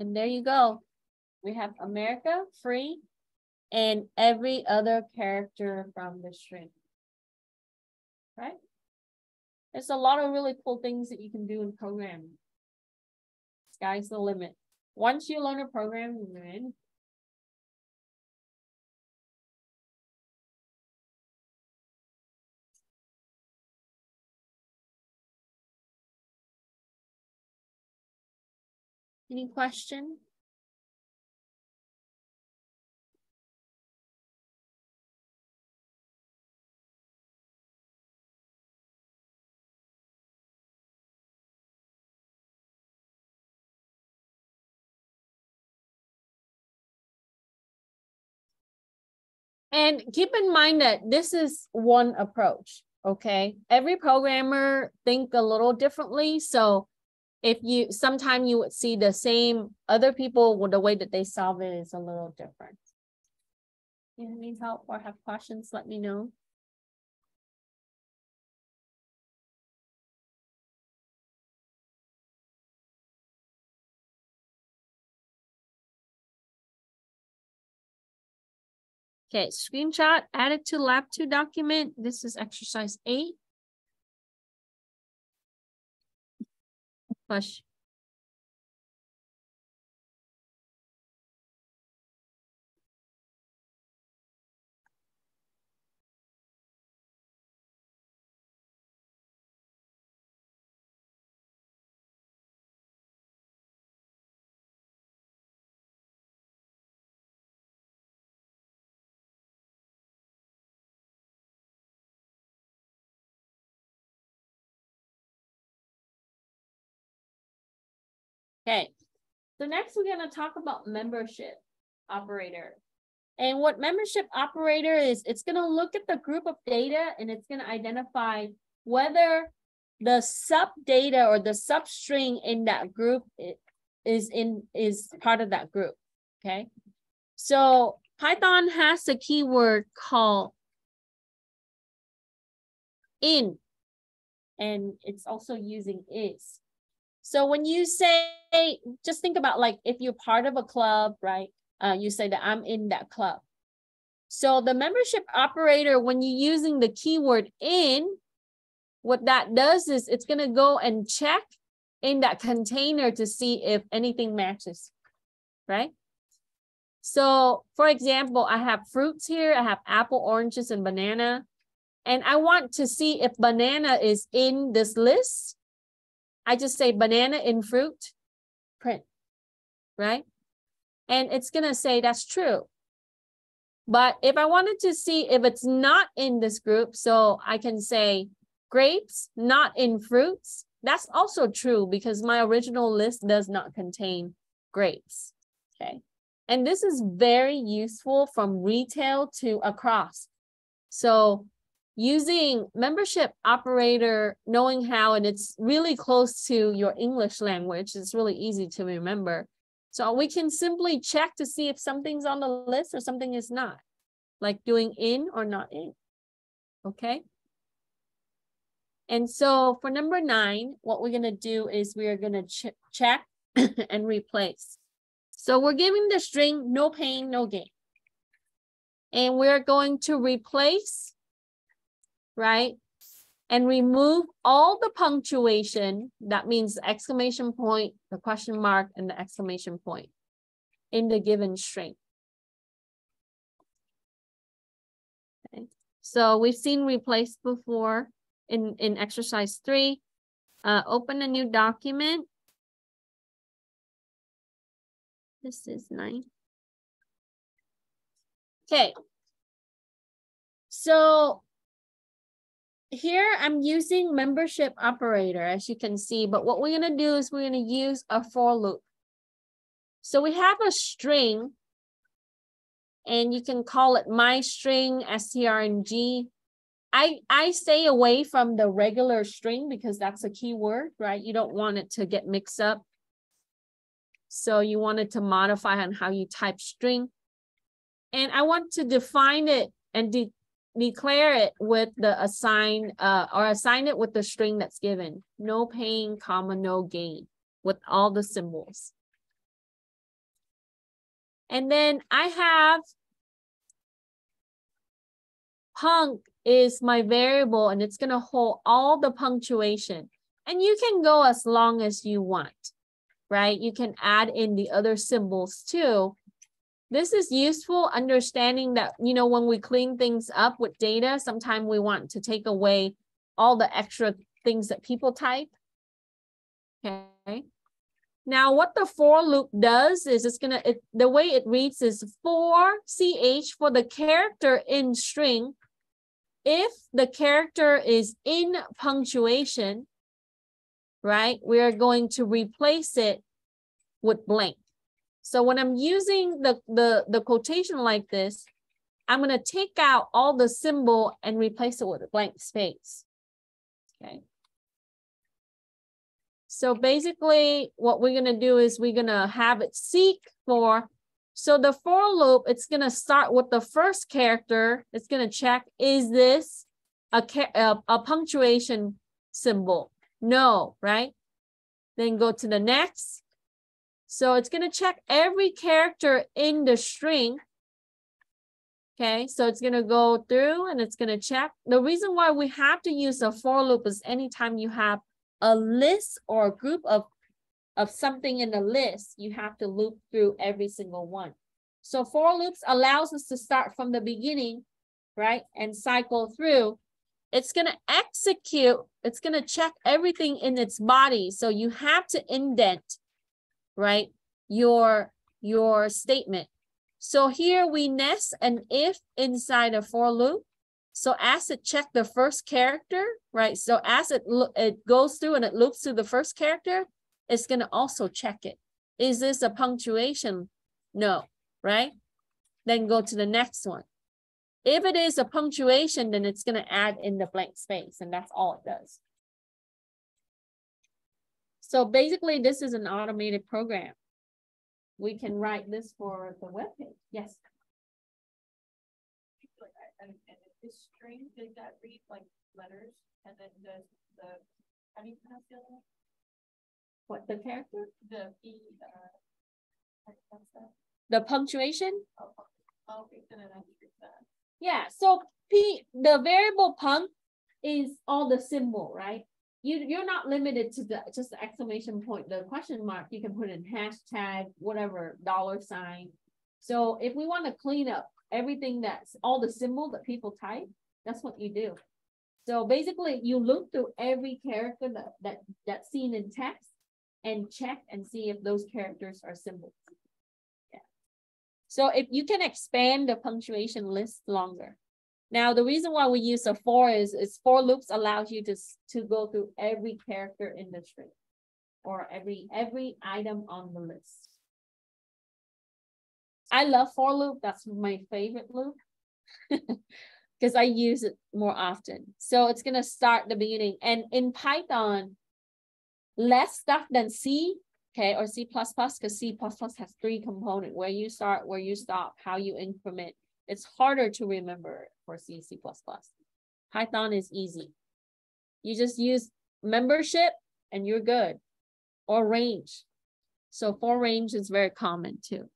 And there you go. We have America free and every other character from the string. Right? There's a lot of really cool things that you can do in programming. Sky's the limit. Once you learn a program, you're in. Any question? And keep in mind that this is one approach, okay? Every programmer think a little differently. So if you, sometime you would see the same, other people, well, the way that they solve it is a little different. If You need help or have questions, let me know. Okay, screenshot added to lab two document. This is exercise eight. Push. Okay, so next we're going to talk about membership operator. And what membership operator is, it's going to look at the group of data and it's going to identify whether the sub data or the substring in that group is in is part of that group. Okay. So Python has a keyword called in, and it's also using is. So when you say, just think about like if you're part of a club, right? Uh, you say that I'm in that club. So the membership operator, when you're using the keyword in, what that does is it's going to go and check in that container to see if anything matches, right? So for example, I have fruits here. I have apple, oranges, and banana. And I want to see if banana is in this list I just say banana in fruit, print, right? And it's gonna say that's true. But if I wanted to see if it's not in this group, so I can say grapes not in fruits, that's also true because my original list does not contain grapes. Okay. And this is very useful from retail to across. So using membership operator, knowing how, and it's really close to your English language, it's really easy to remember. So we can simply check to see if something's on the list or something is not, like doing in or not in, okay? And so for number nine, what we're gonna do is we are gonna ch check and replace. So we're giving the string no pain, no gain. And we're going to replace, right? And remove all the punctuation. That means exclamation point, the question mark, and the exclamation point in the given string. Okay. So we've seen replace before in, in exercise three. Uh, open a new document. This is nine. Okay. So here I'm using membership operator, as you can see, but what we're gonna do is we're gonna use a for loop. So we have a string and you can call it my string, strng. I, I stay away from the regular string because that's a keyword, right? You don't want it to get mixed up. So you wanted to modify on how you type string. And I want to define it and de declare it with the assign uh, or assign it with the string that's given. No pain, comma, no gain with all the symbols. And then I have punc is my variable and it's going to hold all the punctuation. And you can go as long as you want, right? You can add in the other symbols too. This is useful understanding that, you know, when we clean things up with data, sometimes we want to take away all the extra things that people type. Okay. Now, what the for loop does is it's gonna, it, the way it reads is for ch for the character in string if the character is in punctuation, right, we are going to replace it with blank. So when I'm using the, the, the quotation like this, I'm going to take out all the symbol and replace it with a blank space. Okay. So basically what we're going to do is we're going to have it seek for so the for loop, it's going to start with the first character. It's going to check, is this a, a, a punctuation symbol? No, right? Then go to the next. So it's going to check every character in the string. Okay, so it's going to go through and it's going to check. The reason why we have to use a for loop is anytime you have a list or a group of of something in the list, you have to loop through every single one. So for loops allows us to start from the beginning, right? And cycle through. It's going to execute, it's going to check everything in its body. So you have to indent, right? Your, your statement. So here we nest an if inside a for loop. So as it check the first character, right? So as it, it goes through and it loops through the first character, it's going to also check it. Is this a punctuation? No, right? Then go to the next one. If it is a punctuation, then it's going to add in the blank space, and that's all it does. So basically, this is an automated program. We can write this for the web page. Yes. And, and this string, does that read like letters? And then does the, how do you pronounce the other one? What, the character? The E, uh? The punctuation? Oh, oh, okay, then I that. Yeah, so P, the variable punc is all the symbol, right? You, you're not limited to the just the exclamation point, the question mark, you can put in hashtag, whatever, dollar sign. So if we want to clean up everything that's all the symbol that people type, that's what you do. So basically you look through every character that, that that's seen in text and check and see if those characters are symbols. Yeah. So if you can expand the punctuation list longer. Now, the reason why we use a for is, is for loops allows you to, to go through every character in the string or every, every item on the list. I love for loop. That's my favorite loop because I use it more often. So it's going to start the beginning. And in Python, less stuff than C, okay, or C++, because C++ has three components, where you start, where you stop, how you increment. It's harder to remember for C, C++. Python is easy. You just use membership and you're good, or range. So for range is very common too.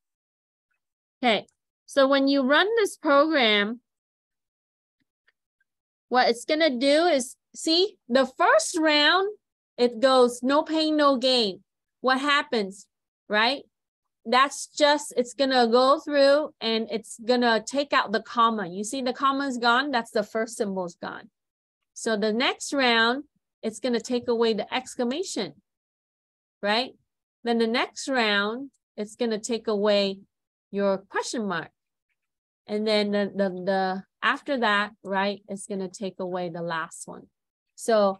Okay, so when you run this program, what it's gonna do is, see, the first round, it goes no pain, no gain. What happens, right? That's just, it's gonna go through and it's gonna take out the comma. You see the comma is gone, that's the first symbol's gone. So the next round, it's gonna take away the exclamation, right? Then the next round, it's gonna take away your question mark. And then the, the, the after that, right, it's gonna take away the last one. So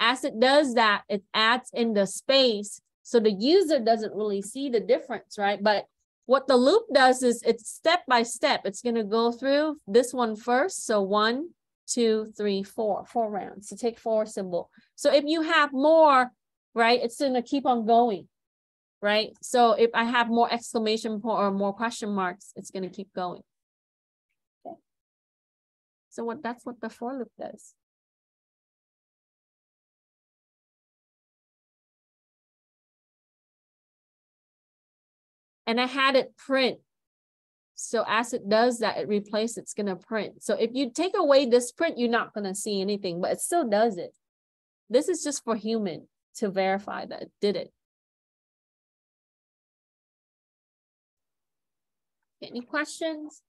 as it does that, it adds in the space so the user doesn't really see the difference, right? But what the loop does is it's step by step. It's gonna go through this one first. So one, two, three, four, four rounds to take four symbol. So if you have more, right, it's gonna keep on going right? So if I have more exclamation point or more question marks, it's going to keep going. Okay. So what that's what the for loop does. And I had it print. So as it does that, it replaces, it's going to print. So if you take away this print, you're not going to see anything, but it still does it. This is just for human to verify that it did it. Any questions?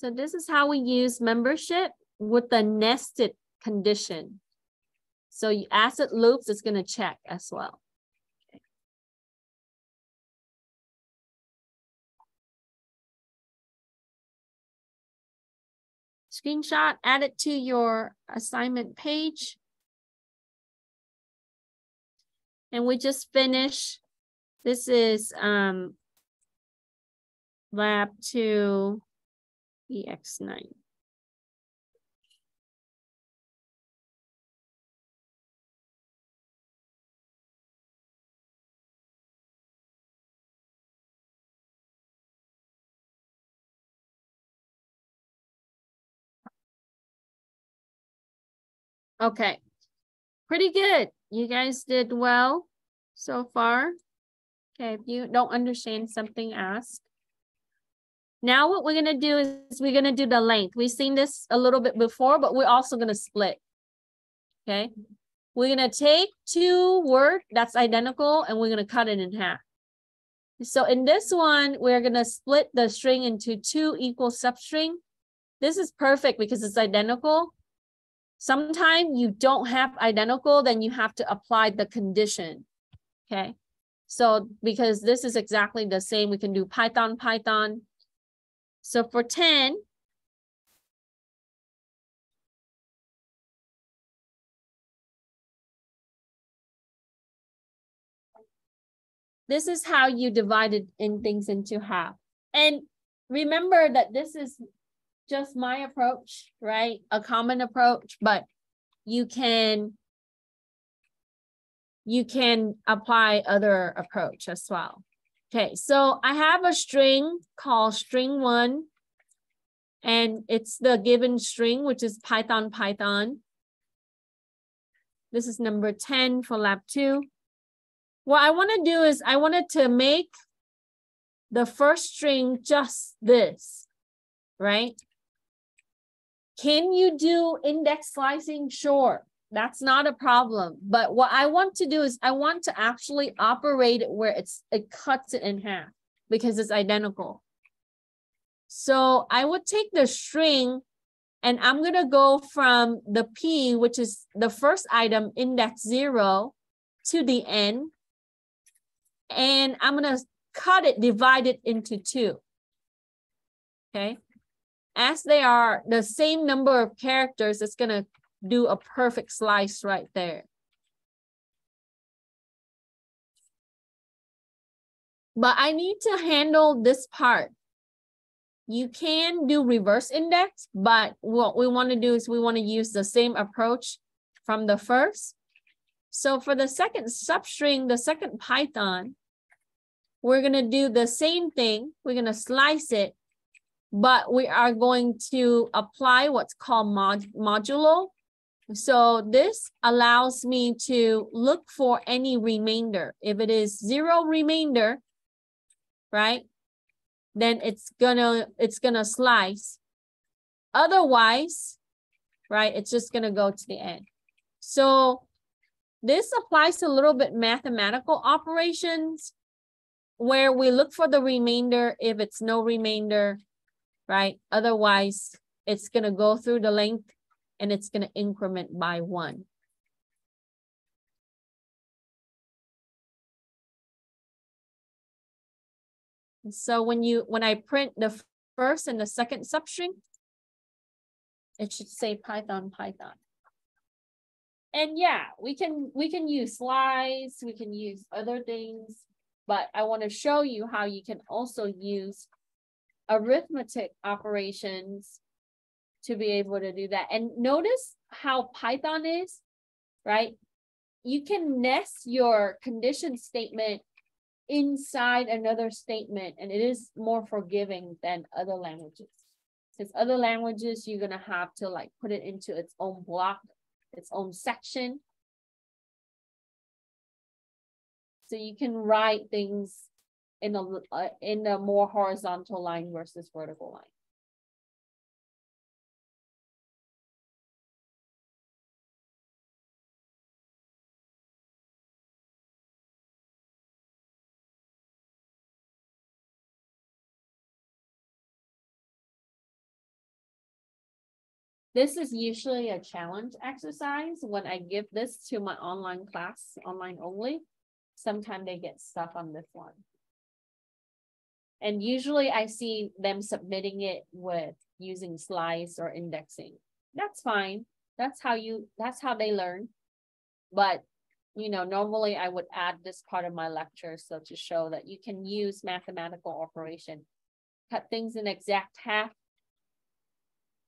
So this is how we use membership with the nested condition. So you asset loops is going to check as well. Screenshot, add it to your assignment page. And we just finished, this is um, lab two EX9. Okay, pretty good. You guys did well so far. Okay, if you don't understand something, ask. Now what we're gonna do is we're gonna do the length. We've seen this a little bit before, but we're also gonna split. Okay, we're gonna take two word that's identical and we're gonna cut it in half. So in this one, we're gonna split the string into two equal substring. This is perfect because it's identical. Sometimes you don't have identical, then you have to apply the condition. Okay. So because this is exactly the same, we can do Python, Python. So for 10, this is how you divide it in things into half. And remember that this is just my approach, right? A common approach, but you can you can apply other approach as well. Okay, so I have a string called string one, and it's the given string, which is Python Python. This is number 10 for lab two. What I wanna do is I wanted to make the first string just this, right? Can you do index slicing? Sure, that's not a problem. But what I want to do is I want to actually operate it where it's it cuts it in half because it's identical. So I would take the string and I'm going to go from the P, which is the first item, index zero, to the N. and I'm gonna cut it, divide it into two. Okay, as they are the same number of characters, it's gonna do a perfect slice right there. But I need to handle this part. You can do reverse index, but what we want to do is we want to use the same approach from the first. So for the second substring, the second Python, we're to do the same thing. We're to slice it, but we are going to apply what's called mod modulo. So this allows me to look for any remainder. If it is zero remainder, right? Then it's gonna it's gonna slice. Otherwise, right, it's just gonna go to the end. So this applies to a little bit mathematical operations where we look for the remainder if it's no remainder, right? Otherwise, it's gonna go through the length and it's gonna increment by one. So when you when I print the first and the second substring, it should say Python Python. And yeah, we can we can use slice, we can use other things, but I want to show you how you can also use arithmetic operations to be able to do that. And notice how Python is, right? You can nest your condition statement inside another statement and it is more forgiving than other languages. Because other languages, you're gonna have to like put it into its own block, its own section. So you can write things in a uh, in a more horizontal line versus vertical line. This is usually a challenge exercise when I give this to my online class, online only. Sometimes they get stuck on this one. And usually I see them submitting it with using slice or indexing. That's fine. That's how you, that's how they learn. But, you know, normally I would add this part of my lecture. So to show that you can use mathematical operation, cut things in exact half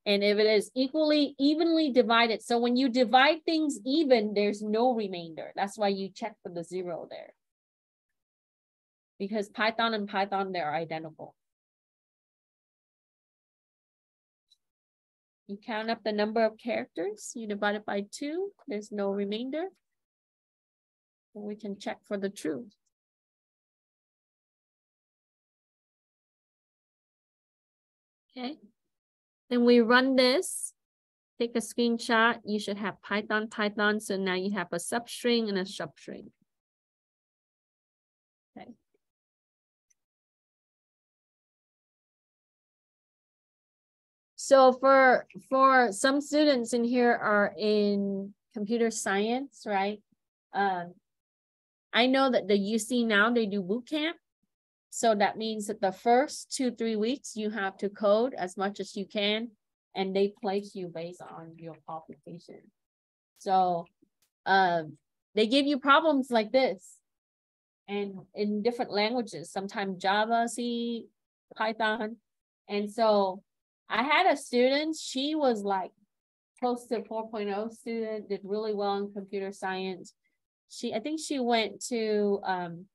and if it is equally, evenly divided, so when you divide things even, there's no remainder. That's why you check for the zero there. Because Python and Python, they're identical. You count up the number of characters, you divide it by two, there's no remainder. We can check for the truth. Okay. Then we run this, take a screenshot. You should have Python, Python. So now you have a substring and a substring. So for, for some students in here are in computer science, right? Um, I know that the UC now, they do boot camp. So that means that the first two, three weeks, you have to code as much as you can, and they place you based on your qualification. So um, they give you problems like this and in different languages, sometimes Java, C, Python. And so I had a student, she was like close to 4.0 student, did really well in computer science. She, I think she went to um,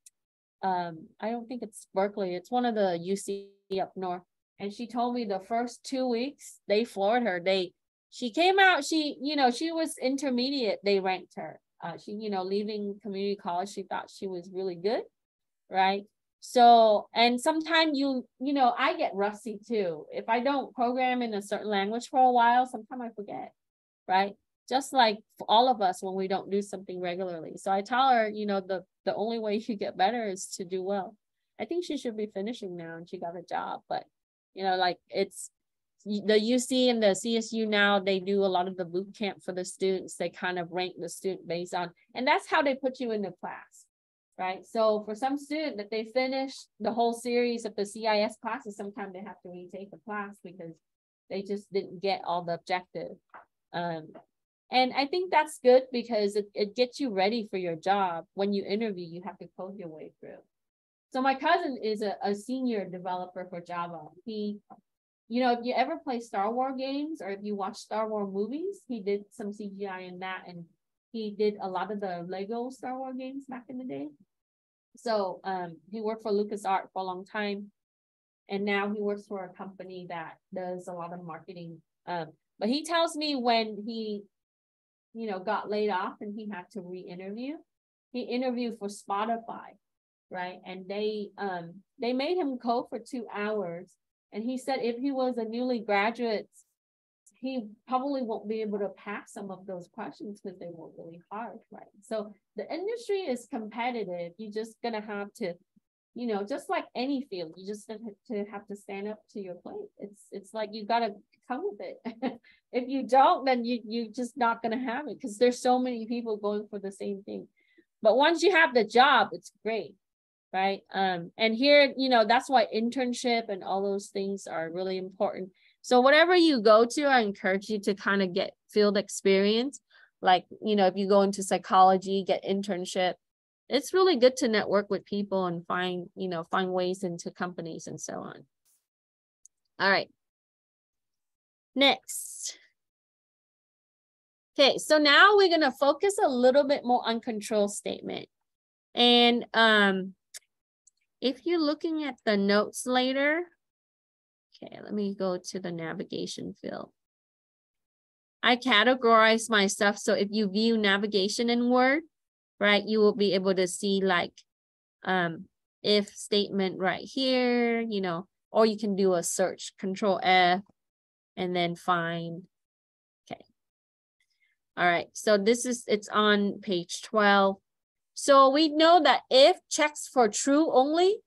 um, I don't think it's Berkeley, it's one of the UC up north. And she told me the first two weeks they floored her. They she came out, she, you know, she was intermediate, they ranked her. Uh, she, you know, leaving community college, she thought she was really good, right? So, and sometimes you, you know, I get rusty too. If I don't program in a certain language for a while, sometimes I forget, right? just like all of us when we don't do something regularly. So I tell her, you know, the the only way you get better is to do well. I think she should be finishing now and she got a job, but you know, like it's the UC and the CSU now, they do a lot of the boot camp for the students. They kind of rank the student based on, and that's how they put you in the class. Right? So for some student that they finish the whole series of the CIS classes, sometimes they have to retake the class because they just didn't get all the objective. Um, and I think that's good because it, it gets you ready for your job. When you interview, you have to code your way through. So my cousin is a, a senior developer for Java. He, you know, if you ever play Star Wars games or if you watch Star Wars movies, he did some CGI in that and he did a lot of the Lego Star Wars games back in the day. So um, he worked for LucasArts for a long time. And now he works for a company that does a lot of marketing. Um, but he tells me when he, you know, got laid off and he had to re-interview, he interviewed for Spotify, right? And they um they made him code for two hours. And he said if he was a newly graduate he probably won't be able to pass some of those questions because they were really hard, right? So the industry is competitive. You're just gonna have to, you know, just like any field, you just have to have to stand up to your plate. It's it's like you gotta come with it. if you don't, then you you're just not gonna have it because there's so many people going for the same thing. But once you have the job, it's great, right? Um, and here, you know, that's why internship and all those things are really important so whatever you go to, I encourage you to kind of get field experience. Like, you know, if you go into psychology, get internship. It's really good to network with people and find, you know, find ways into companies and so on. All right. Next. Okay, so now we're going to focus a little bit more on control statement. And um, if you're looking at the notes later, Okay, let me go to the navigation field. I categorize my stuff. So if you view navigation in Word, right, you will be able to see like um, if statement right here, you know, or you can do a search, control F, and then find. Okay. All right, so this is, it's on page 12. So we know that if checks for true only,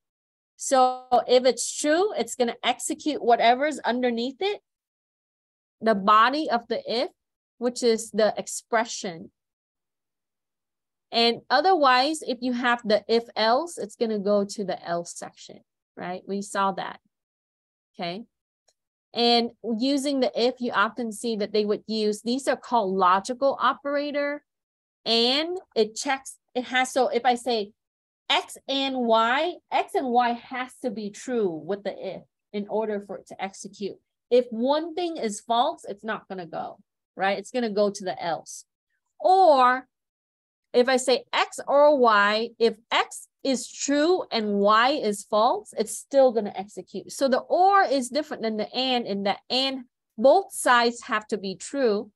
so if it's true, it's going to execute whatever's underneath it, the body of the if, which is the expression. And otherwise, if you have the if else, it's going to go to the else section, right? We saw that. Okay. And using the if, you often see that they would use, these are called logical operator. And it checks, it has, so if I say X and Y, X and Y has to be true with the if in order for it to execute. If one thing is false, it's not going to go, right? It's going to go to the else. Or if I say X or Y, if X is true and Y is false, it's still going to execute. So the or is different than the and in that and both sides have to be true.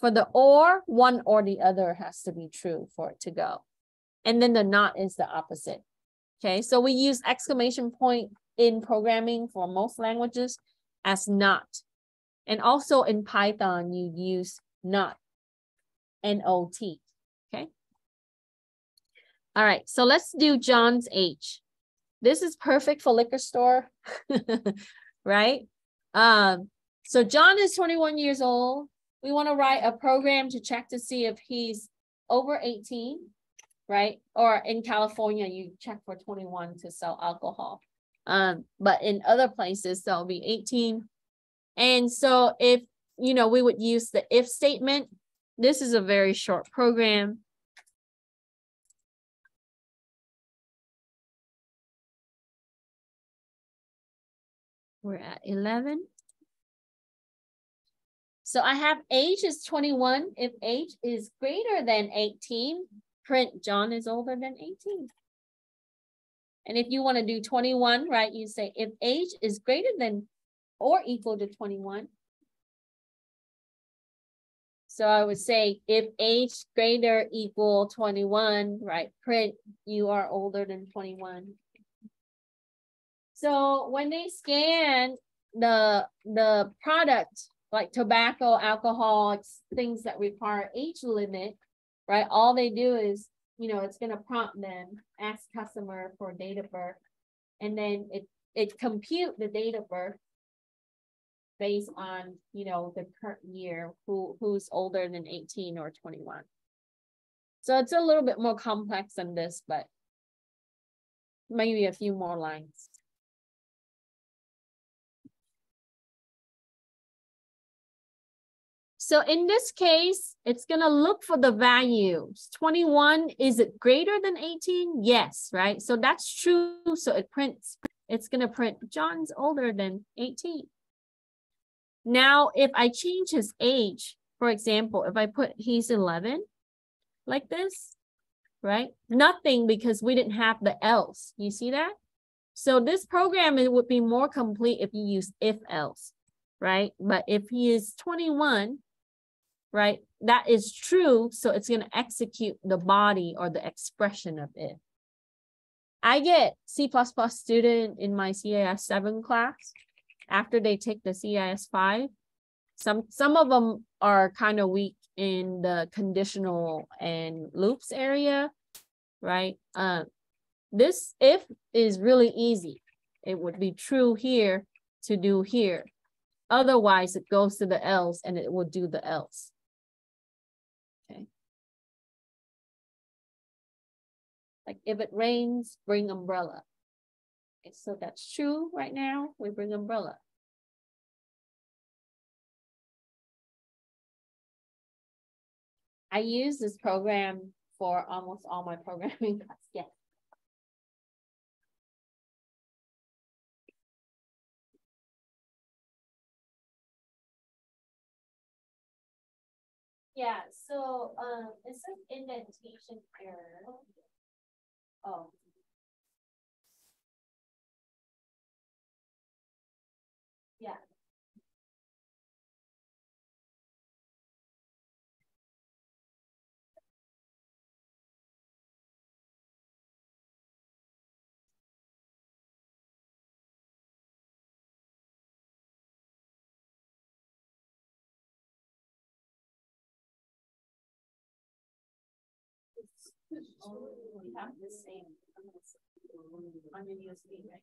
For the or, one or the other has to be true for it to go. And then the not is the opposite. Okay, so we use exclamation point in programming for most languages as not. And also in Python, you use not, N-O-T, okay? All right, so let's do John's age. This is perfect for liquor store, right? Um, so John is 21 years old. We want to write a program to check to see if he's over 18 right? Or in California, you check for 21 to sell alcohol. Um, but in other places, they'll be 18. And so if, you know, we would use the if statement, this is a very short program. We're at 11. So I have age is 21. If age is greater than 18, print John is older than 18. And if you want to do 21, right, you say if age is greater than or equal to 21. So I would say if age greater equal 21, right, print you are older than 21. So when they scan the the product like tobacco, alcohol, things that require age limit, right? All they do is, you know, it's going to prompt them, ask customer for date of birth, and then it, it compute the date of birth based on, you know, the current year, who, who's older than 18 or 21. So it's a little bit more complex than this, but maybe a few more lines. So in this case, it's gonna look for the values. 21, is it greater than 18? Yes, right? So that's true. So it prints, it's gonna print John's older than 18. Now, if I change his age, for example, if I put he's 11, like this, right? Nothing because we didn't have the else. You see that? So this program, it would be more complete if you use if else, right? But if he is 21, right? That is true. So it's going to execute the body or the expression of it. I get C++ student in my CIS 7 class after they take the CIS 5. Some, some of them are kind of weak in the conditional and loops area, right? Uh, this if is really easy. It would be true here to do here. Otherwise, it goes to the else and it will do the else. Like if it rains, bring umbrella. Okay, so that's true right now. We bring umbrella. I use this program for almost all my programming class. Yes. Yeah, so um, it says indentation error. Oh. We have the same. On your USB, right?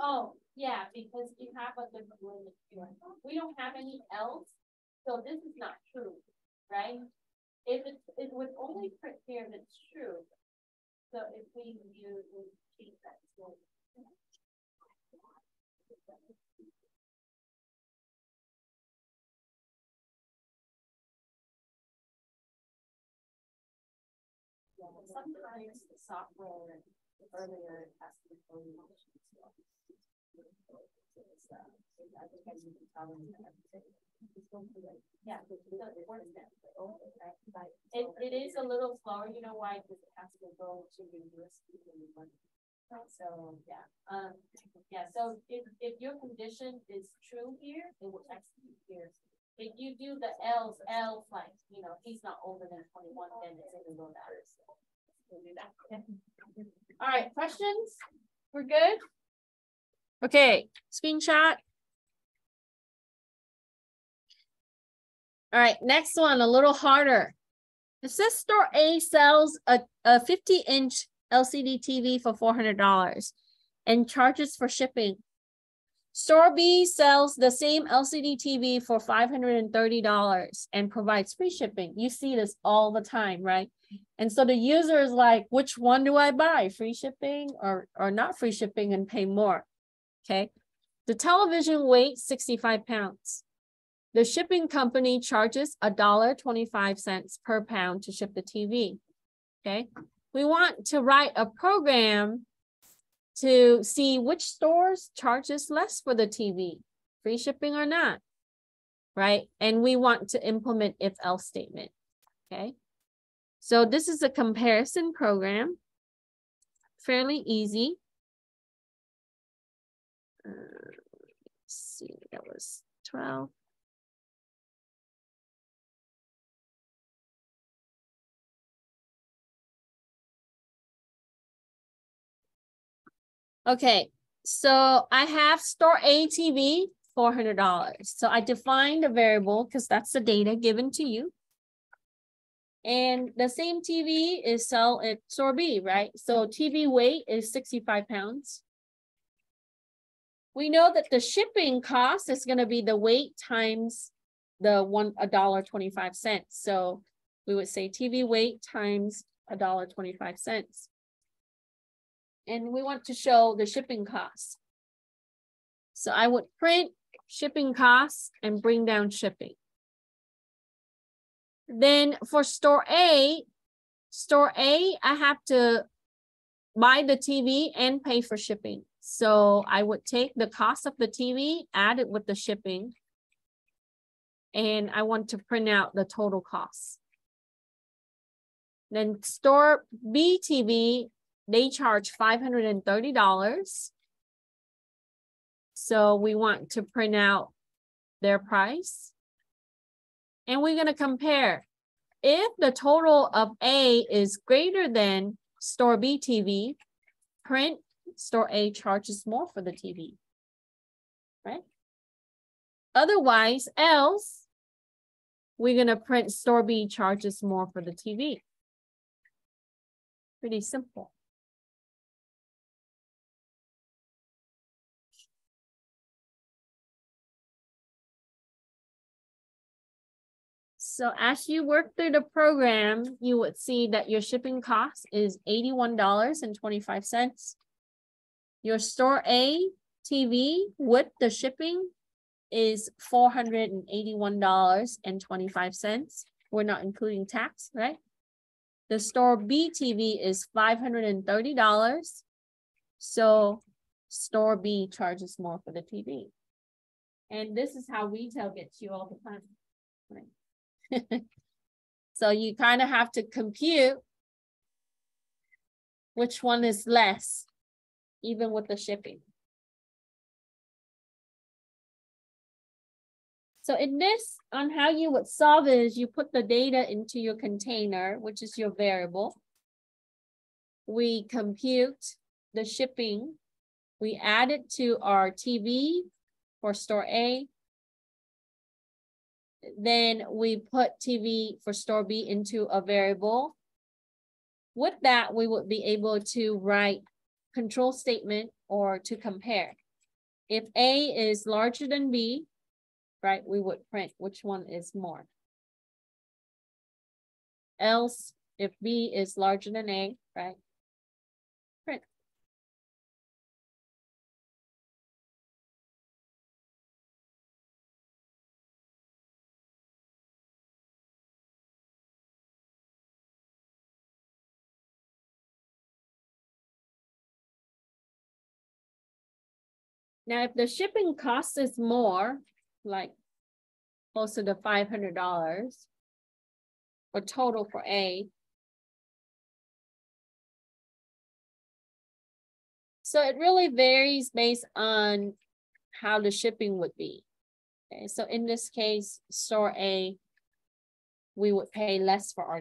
Oh, yeah, because you have a different limit here. We don't have any else, so this is not true, right? If it's, it would only print here if it's true. So if we use, we change that. to- sometimes the software earlier has to be fully functional. It's, I think I need to tell them that everything is going through it. It works now. It, it is a little slower, you know why, because it has to go to the USB. So, yeah, um, yeah, so if, if your condition is true here, it will execute here. If you do the else, else, like, you know, he's not older than twenty-one, then it's go down. We'll do that. All right, questions? We're good? Okay, screenshot. All right, next one, a little harder. Store A sells a, a 50 inch LCD TV for $400 and charges for shipping. Store B sells the same LCD TV for $530 and provides free shipping. You see this all the time, right? And so the user is like, which one do I buy? Free shipping or, or not free shipping and pay more? Okay. The television weighs 65 pounds. The shipping company charges a dollar 25 cents per pound to ship the TV. Okay. We want to write a program to see which stores charges less for the TV, free shipping or not, right? And we want to implement if else statement, okay? So this is a comparison program, fairly easy. Uh, let's see, that was 12. Okay, so I have store ATV, $400. So I defined a variable because that's the data given to you. And the same TV is sell at store B, right? So TV weight is 65 pounds. We know that the shipping cost is gonna be the weight times the one, a dollar twenty-five cents. So we would say TV weight times a dollar twenty-five cents. And we want to show the shipping costs. So I would print shipping costs and bring down shipping. Then for store A, store A, I have to buy the TV and pay for shipping. So I would take the cost of the TV, add it with the shipping. And I want to print out the total cost. Then store B TV, they charge $530. So we want to print out their price. And we're gonna compare. If the total of A is greater than store B TV, print store A charges more for the TV, right? Otherwise, else, we're gonna print store B charges more for the TV. Pretty simple. So as you work through the program, you would see that your shipping cost is $81.25. Your store A TV with the shipping is $481.25. We're not including tax, right? The store B TV is $530. So store B charges more for the TV. And this is how retail gets you all the time. Right? so you kind of have to compute which one is less, even with the shipping. So in this, on how you would solve it is you put the data into your container, which is your variable. We compute the shipping. We add it to our TV for store A then we put TV for store B into a variable. With that, we would be able to write control statement or to compare. If A is larger than B, right, we would print which one is more. Else, if B is larger than A, right, Now, if the shipping cost is more, like closer to five hundred dollars, or total for A. So it really varies based on how the shipping would be. Okay, so in this case, store A, we would pay less for our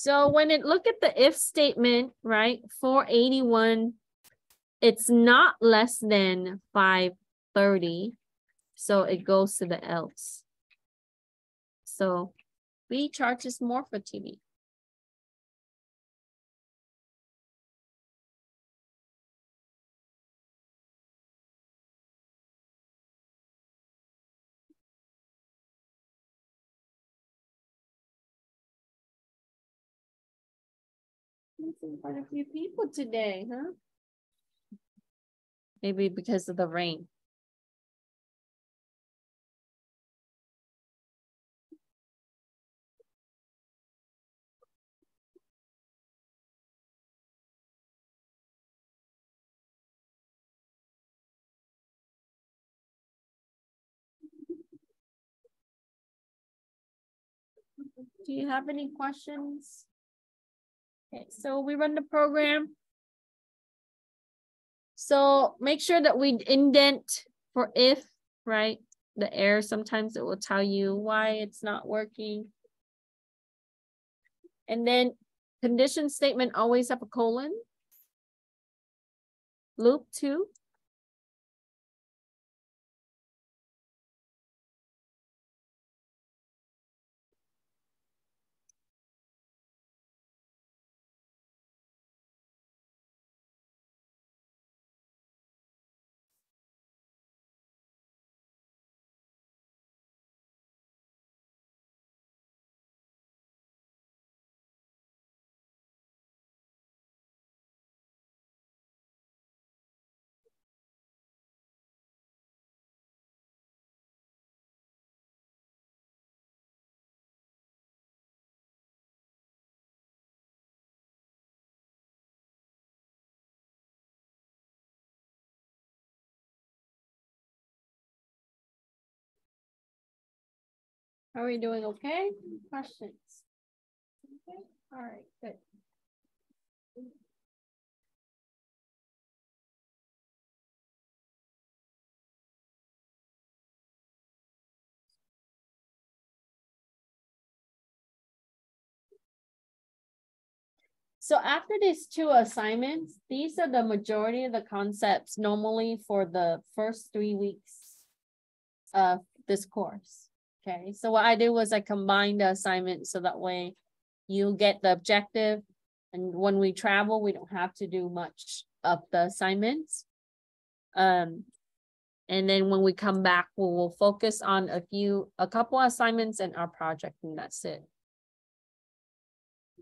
So when it look at the if statement, right, 481, it's not less than 530. So it goes to the else. So B charges more for TV. Missing quite a few people today, huh? Maybe because of the rain. Do you have any questions? Okay, so we run the program. So make sure that we indent for if, right? The error, sometimes it will tell you why it's not working. And then condition statement always have a colon. Loop two. Are we doing okay? Questions? Okay, all right, good. So after these two assignments, these are the majority of the concepts normally for the first three weeks of this course. Okay, so what I did was I combined the assignment so that way you get the objective. And when we travel, we don't have to do much of the assignments. Um, and then when we come back, we will focus on a few, a couple assignments and our project, and that's it.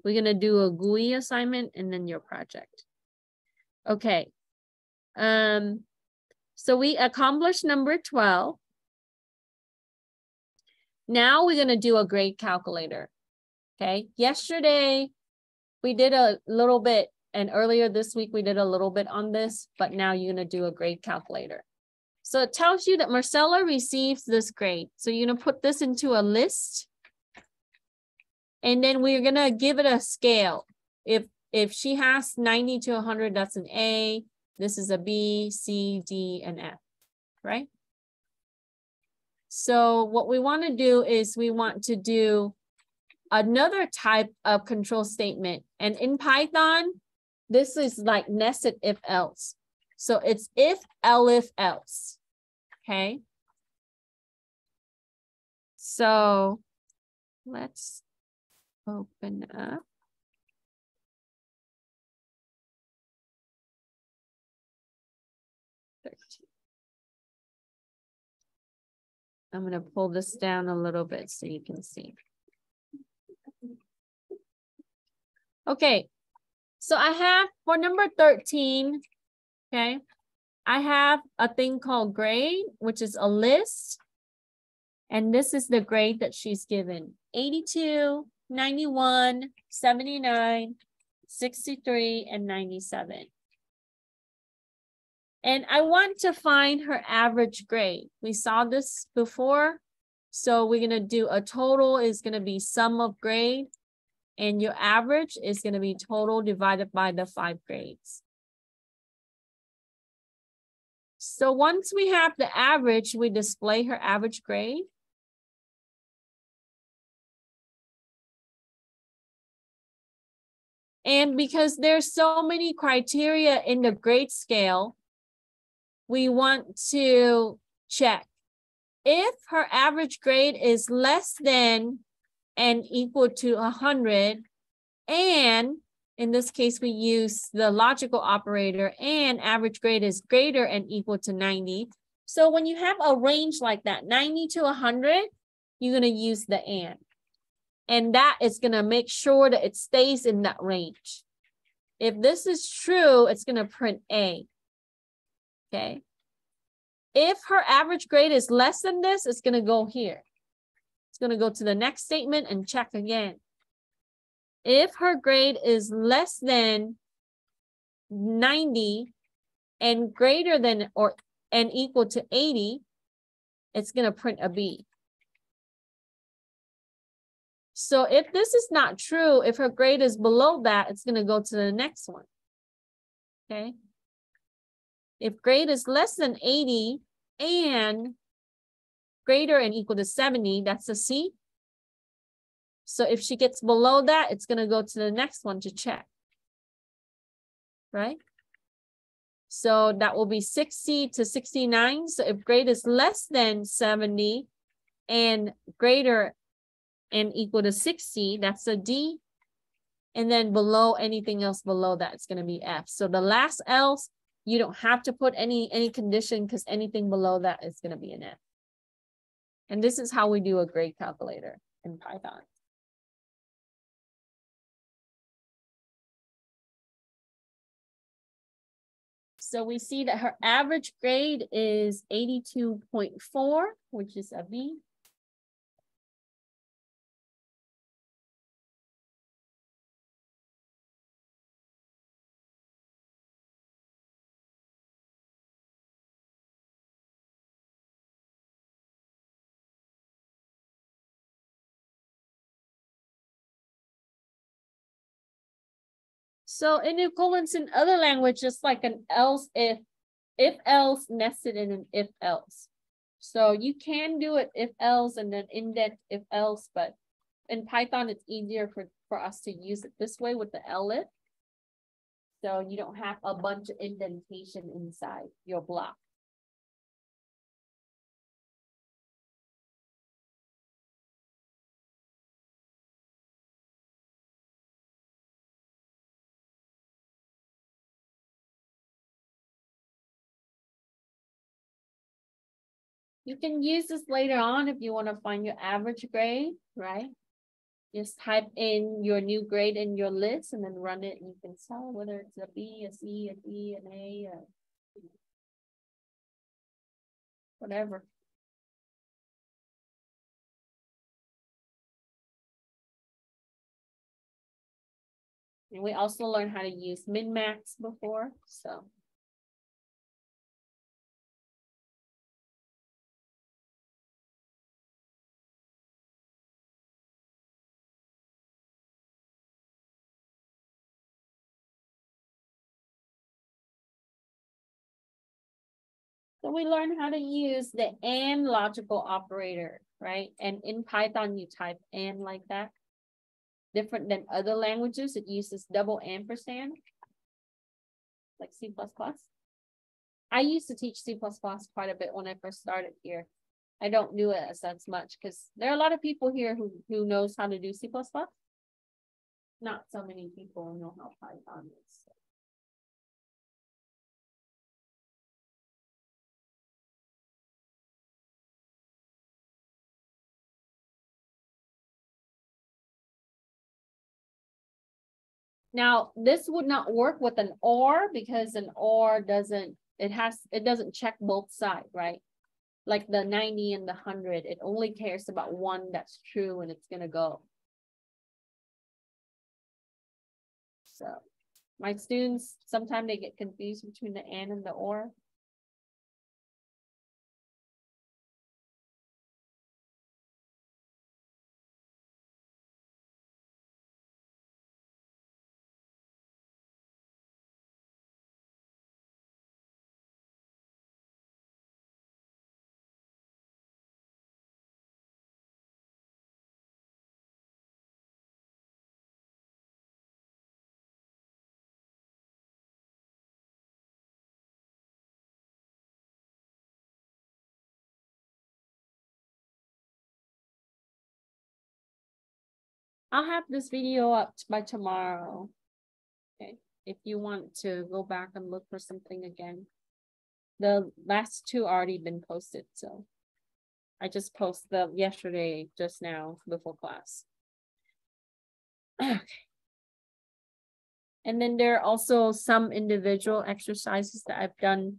We're gonna do a GUI assignment and then your project. Okay. Um, so we accomplished number 12. Now we're gonna do a grade calculator. Okay, yesterday we did a little bit and earlier this week we did a little bit on this, but now you're gonna do a grade calculator. So it tells you that Marcella receives this grade. So you're gonna put this into a list. And then we're gonna give it a scale. If if she has 90 to 100, that's an A. This is a B, C, D, and F, right? So what we want to do is we want to do another type of control statement. And in Python, this is like nested if else. So it's if, elif, else. Okay. So let's open up. I'm going to pull this down a little bit so you can see. Okay, so I have for number 13, okay, I have a thing called grade, which is a list. And this is the grade that she's given, 82, 91, 79, 63, and 97. And I want to find her average grade. We saw this before. So we're gonna do a total is gonna be sum of grade and your average is gonna be total divided by the five grades. So once we have the average, we display her average grade. And because there's so many criteria in the grade scale, we want to check. If her average grade is less than and equal to 100 and in this case we use the logical operator and average grade is greater and equal to 90 so when you have a range like that 90 to 100 you're going to use the and. And that is going to make sure that it stays in that range. If this is true it's going to print a Okay. If her average grade is less than this, it's going to go here. It's going to go to the next statement and check again. If her grade is less than 90 and greater than or and equal to 80, it's going to print a B. So if this is not true, if her grade is below that, it's going to go to the next one. Okay. If grade is less than 80 and greater and equal to 70, that's a C. So if she gets below that, it's going to go to the next one to check. Right? So that will be 60 to 69. So if grade is less than 70 and greater and equal to 60, that's a D. And then below anything else below that, it's going to be F. So the last else, you don't have to put any, any condition because anything below that is going to be an F. And this is how we do a grade calculator in Python. So we see that her average grade is 82.4, which is a B. So in equivalence in other languages, like an else if, if else nested in an if else. So you can do it if else and then indent if else, but in Python, it's easier for, for us to use it this way with the elif. So you don't have a bunch of indentation inside your block. You can use this later on if you want to find your average grade, right? Just type in your new grade in your list and then run it and you can tell whether it's a B, a C, a D, an A, a whatever. And we also learned how to use min-max before, so. So we learn how to use the AND logical operator, right? And in Python, you type AND like that. Different than other languages, it uses double ampersand, like C++. I used to teach C++ quite a bit when I first started here. I don't do it as, as much because there are a lot of people here who, who knows how to do C++. Not so many people know how Python is. Now, this would not work with an OR because an OR doesn't, it has, it doesn't check both sides, right? Like the 90 and the 100, it only cares about one that's true and it's gonna go. So my students, sometimes they get confused between the AND and the OR. I'll have this video up by tomorrow. Okay, if you want to go back and look for something again. The last two already been posted, so I just posted them yesterday, just now before class. Okay. And then there are also some individual exercises that I've done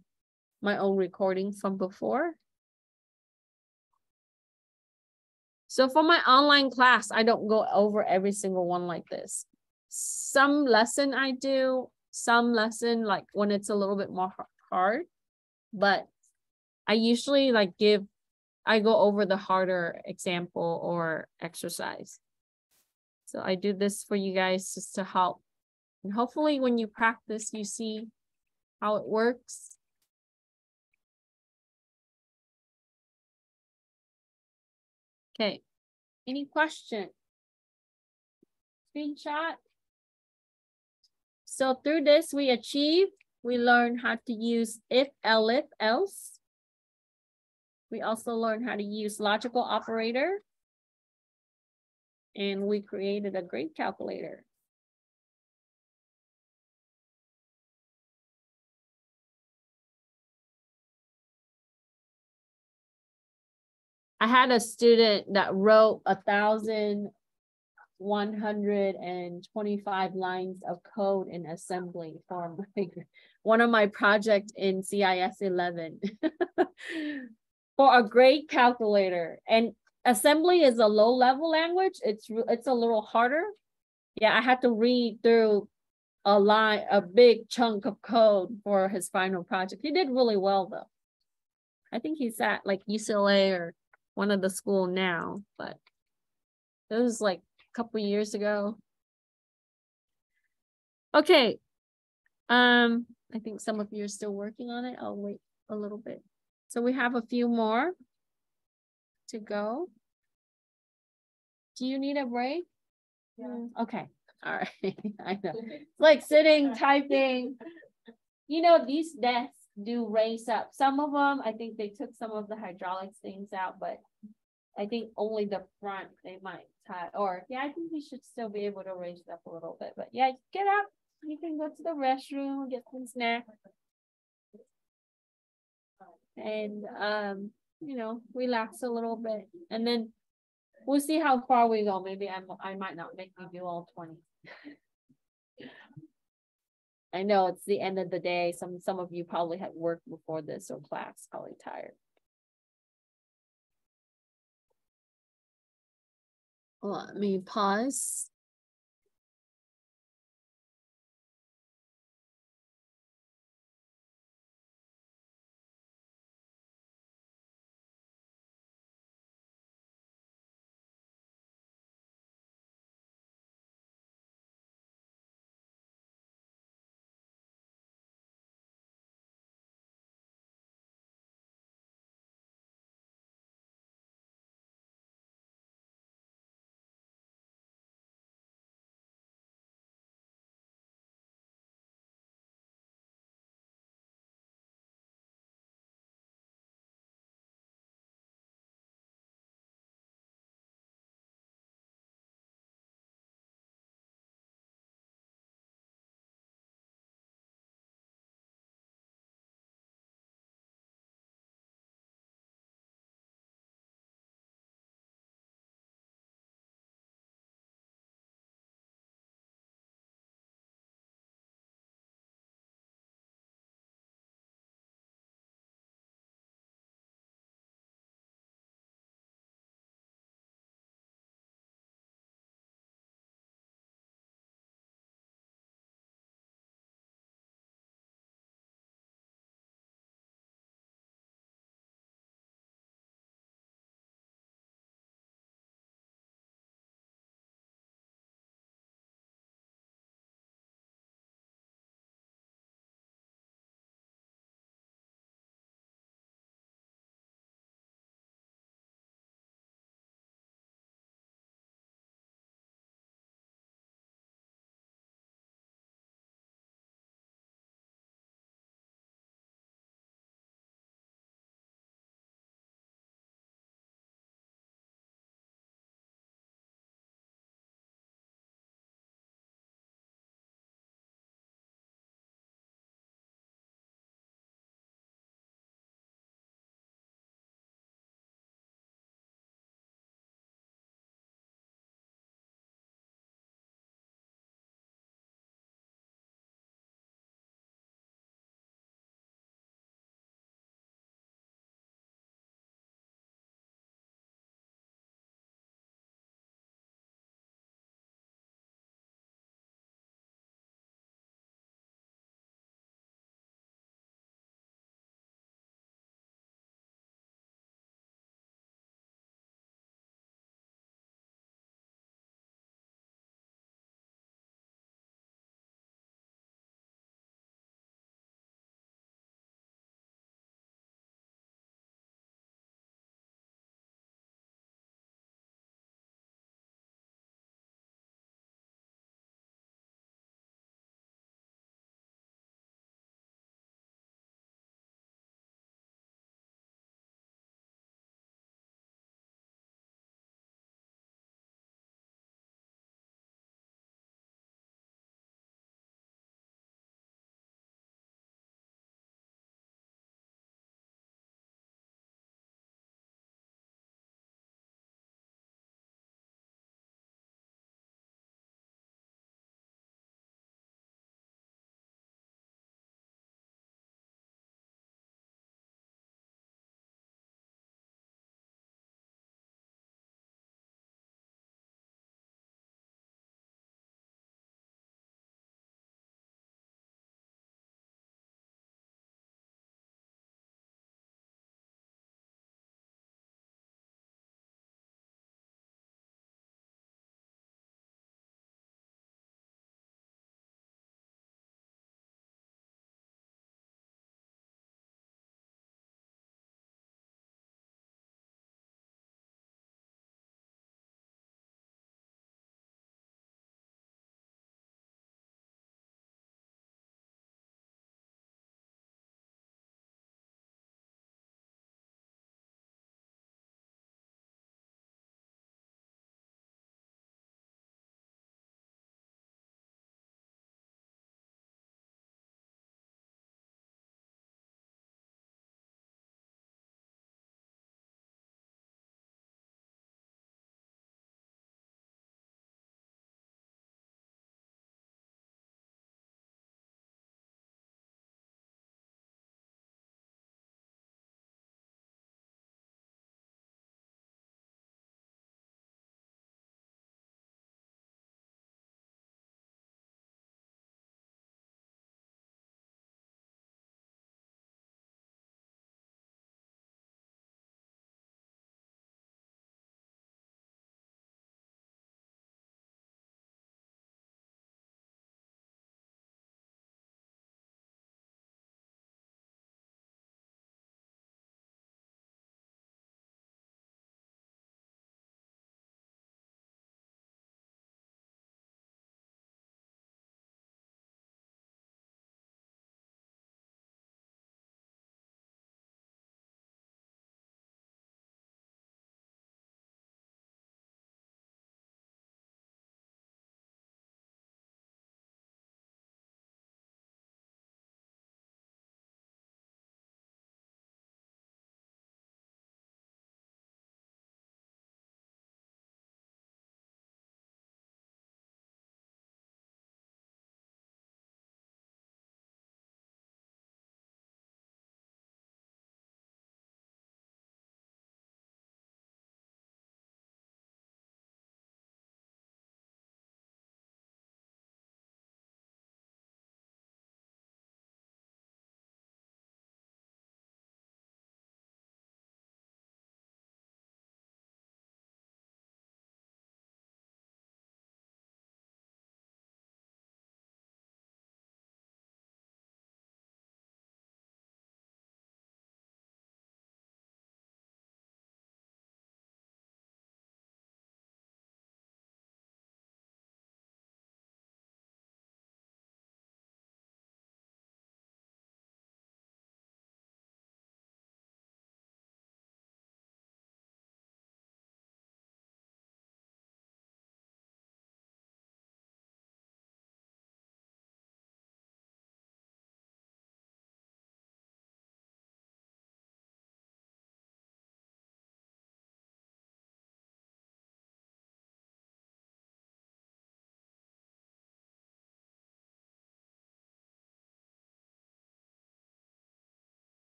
my own recording from before. So for my online class, I don't go over every single one like this. Some lesson I do, some lesson like when it's a little bit more hard, but I usually like give, I go over the harder example or exercise. So I do this for you guys just to help. And hopefully when you practice, you see how it works. Okay any question? Screenshot? So through this, we achieve, we learn how to use if, elif, else. We also learn how to use logical operator. And we created a great calculator. I had a student that wrote a thousand one hundred and twenty-five lines of code in assembly for my, one of my project in CIS eleven. For a great calculator and assembly is a low level language. It's, it's a little harder. Yeah, I had to read through a line, a big chunk of code for his final project. He did really well though. I think he's at like UCLA or one of the school now, but it was like a couple years ago. Okay. Um, I think some of you are still working on it. I'll wait a little bit. So we have a few more to go. Do you need a break? Yeah. Okay, all right. I know. It's like sitting, typing. You know, these desks do raise up. Some of them, I think they took some of the hydraulics things out, but I think only the front they might tie, or yeah, I think we should still be able to raise it up a little bit, but yeah, get up. You can go to the restroom, get some snacks. And um, you know, relax a little bit and then we'll see how far we go. Maybe I'm, I might not make you do all twenty. I know it's the end of the day. Some, some of you probably had work before this or class, probably tired. Let me pause.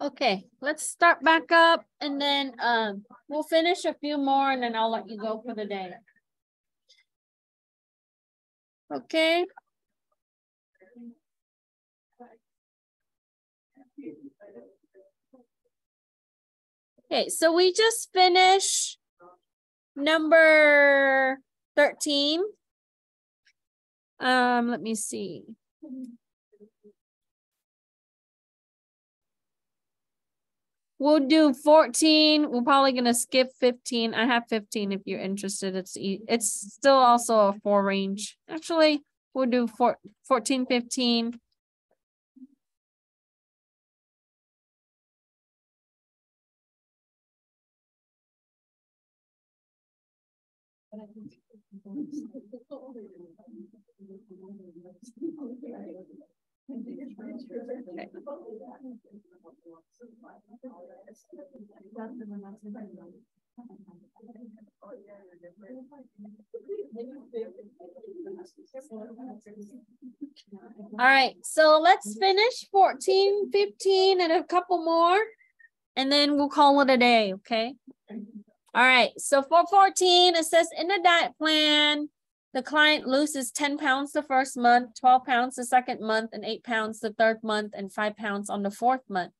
Okay, let's start back up and then um we'll finish a few more and then I'll let you go for the day. Okay. Okay, so we just finished number 13. Um, let me see. We'll do 14. We're probably going to skip 15. I have 15 if you're interested. It's it's still also a for range. Actually, we'll do four, 14, 15. All right, so let's finish 14, 15, and a couple more, and then we'll call it a day, okay? All right, so for 14, it says in the diet plan, the client loses 10 pounds the first month, 12 pounds the second month, and eight pounds the third month, and five pounds on the fourth month.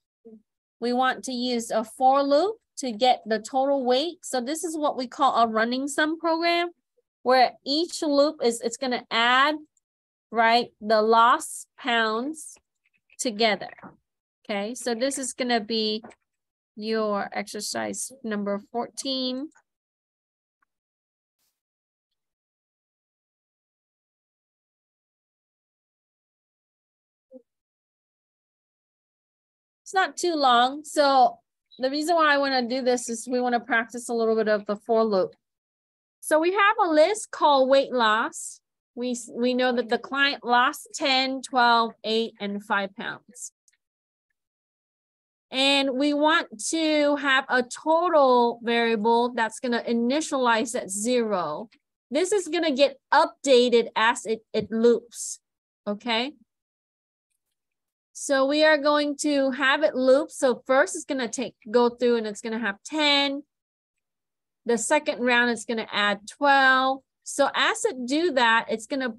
We want to use a for loop to get the total weight. So this is what we call a running sum program, where each loop is, it's gonna add, right, the lost pounds together. Okay, so this is gonna be your exercise number 14. It's not too long. So the reason why I want to do this is we want to practice a little bit of the for loop. So we have a list called weight loss. We, we know that the client lost 10, 12, 8, and 5 pounds. And we want to have a total variable that's going to initialize at zero. This is going to get updated as it, it loops, okay? So we are going to have it loop. So first it's going to take go through and it's going to have 10. The second round it's going to add 12. So as it do that, it's going to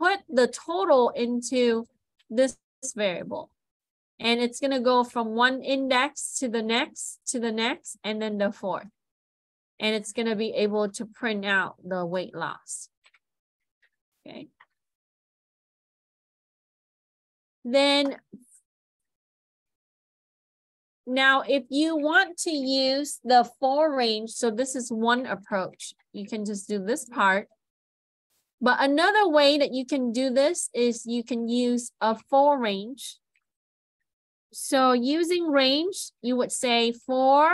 put the total into this variable. And it's going to go from one index to the next, to the next, and then the fourth. And it's going to be able to print out the weight loss. Okay. Then now, if you want to use the for range, so this is one approach. You can just do this part. But another way that you can do this is you can use a for range. So using range, you would say for,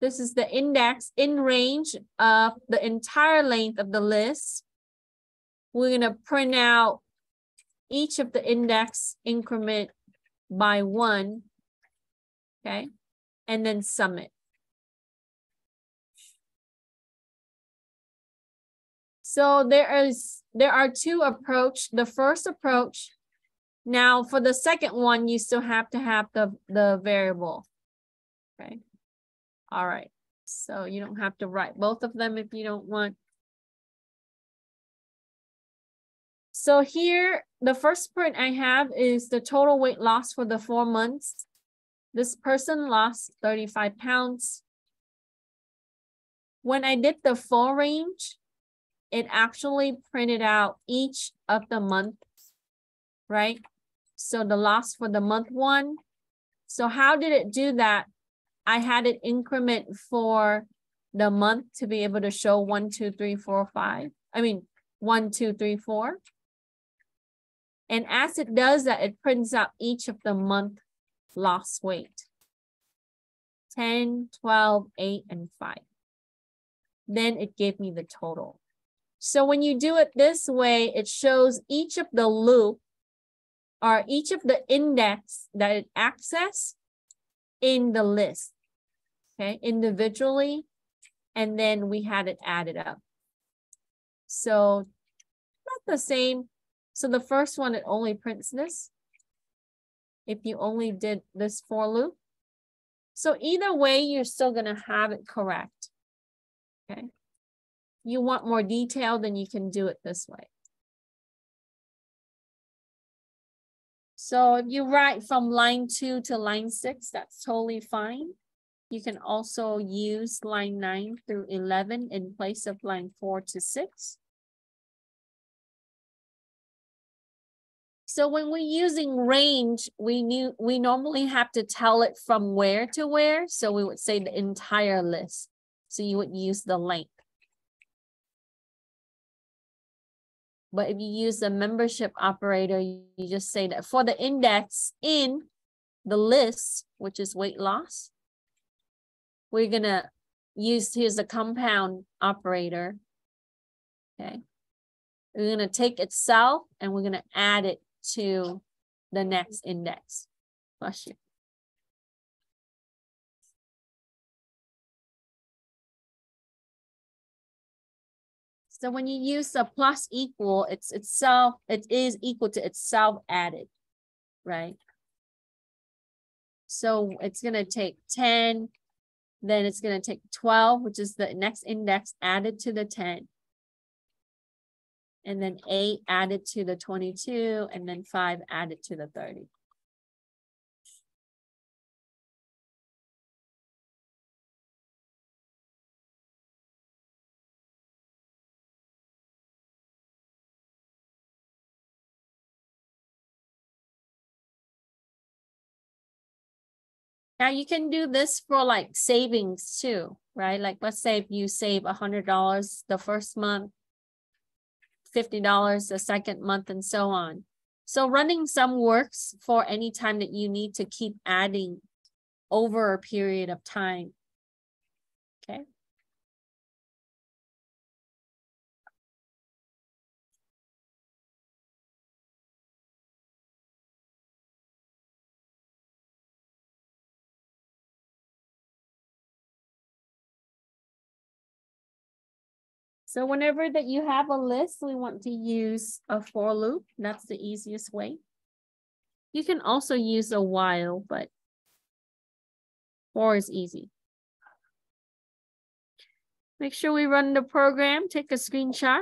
this is the index in range of the entire length of the list. We're going to print out each of the index increment by one, okay? And then sum it. So there is there are two approach. The first approach, now for the second one, you still have to have the, the variable. Okay. All right. So you don't have to write both of them if you don't want. So here, the first print I have is the total weight loss for the four months. This person lost 35 pounds. When I did the for range, it actually printed out each of the months, right? So the loss for the month one. So how did it do that? I had it increment for the month to be able to show one, two, three, four, five. I mean, one, two, three, four. And as it does that, it prints out each of the month loss weight. 10, 12, 8, and 5. Then it gave me the total. So when you do it this way, it shows each of the loop or each of the index that it access in the list, okay, individually, and then we had it added up. So not the same. So the first one, it only prints this. If you only did this for loop. So either way, you're still gonna have it correct, okay? You want more detail, then you can do it this way. So if you write from line two to line six, that's totally fine. You can also use line nine through 11 in place of line four to six. So when we're using range, we knew we normally have to tell it from where to where. So we would say the entire list. So you would use the length. But if you use the membership operator, you just say that for the index in the list, which is weight loss, we're gonna use, here's the compound operator. Okay. We're gonna take itself and we're gonna add it to the next index. Bless you. So when you use the plus equal, it's itself, it is equal to itself added, right? So it's gonna take 10, then it's gonna take 12, which is the next index added to the 10 and then eight added to the 22, and then five added to the 30. Now you can do this for like savings too, right? Like let's say if you save a hundred dollars the first month, $50 the second month and so on. So running sum works for any time that you need to keep adding over a period of time. Okay. So whenever that you have a list, we want to use a for loop. That's the easiest way. You can also use a while, but for is easy. Make sure we run the program, take a screenshot.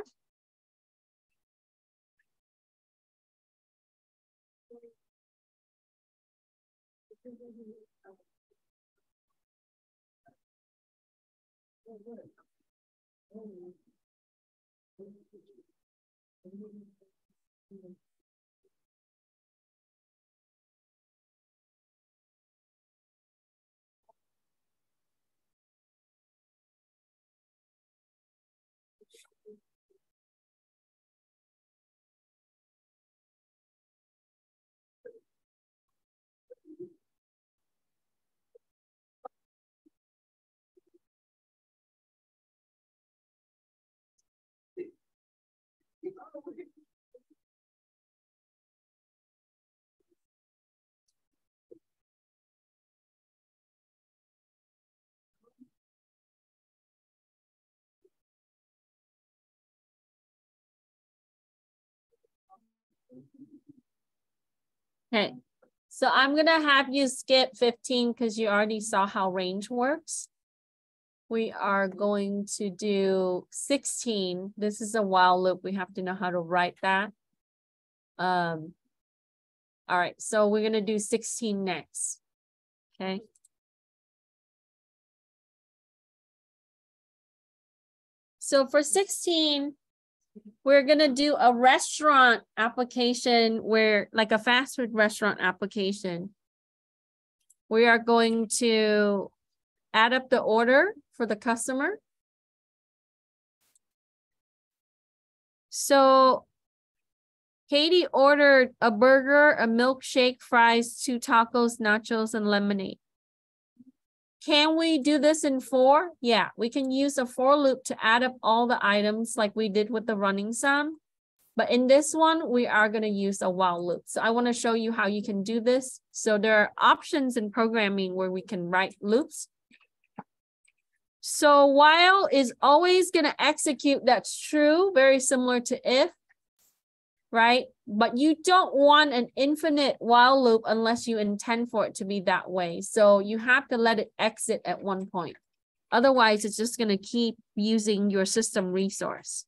嗯嗯 Okay, so I'm gonna have you skip 15 because you already saw how range works. We are going to do 16. This is a while loop. We have to know how to write that. Um, all right, so we're gonna do 16 next. Okay. So for 16, we're going to do a restaurant application where like a fast food restaurant application. We are going to add up the order for the customer. So Katie ordered a burger, a milkshake, fries, two tacos, nachos, and lemonade. Can we do this in for? Yeah, we can use a for loop to add up all the items like we did with the running sum. But in this one, we are going to use a while loop. So I want to show you how you can do this. So there are options in programming where we can write loops. So while is always going to execute that's true, very similar to if right? But you don't want an infinite while loop unless you intend for it to be that way. So you have to let it exit at one point. Otherwise, it's just going to keep using your system resource.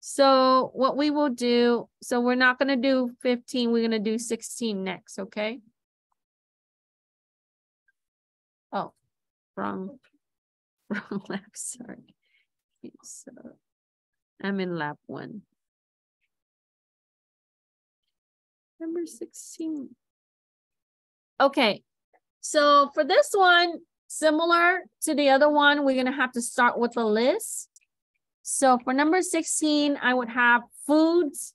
So what we will do, so we're not going to do 15, we're going to do 16 next, okay? Oh, wrong, wrong lab, sorry. So I'm in lab one. Number 16. Okay, so for this one, similar to the other one, we're gonna have to start with a list. So for number 16, I would have foods,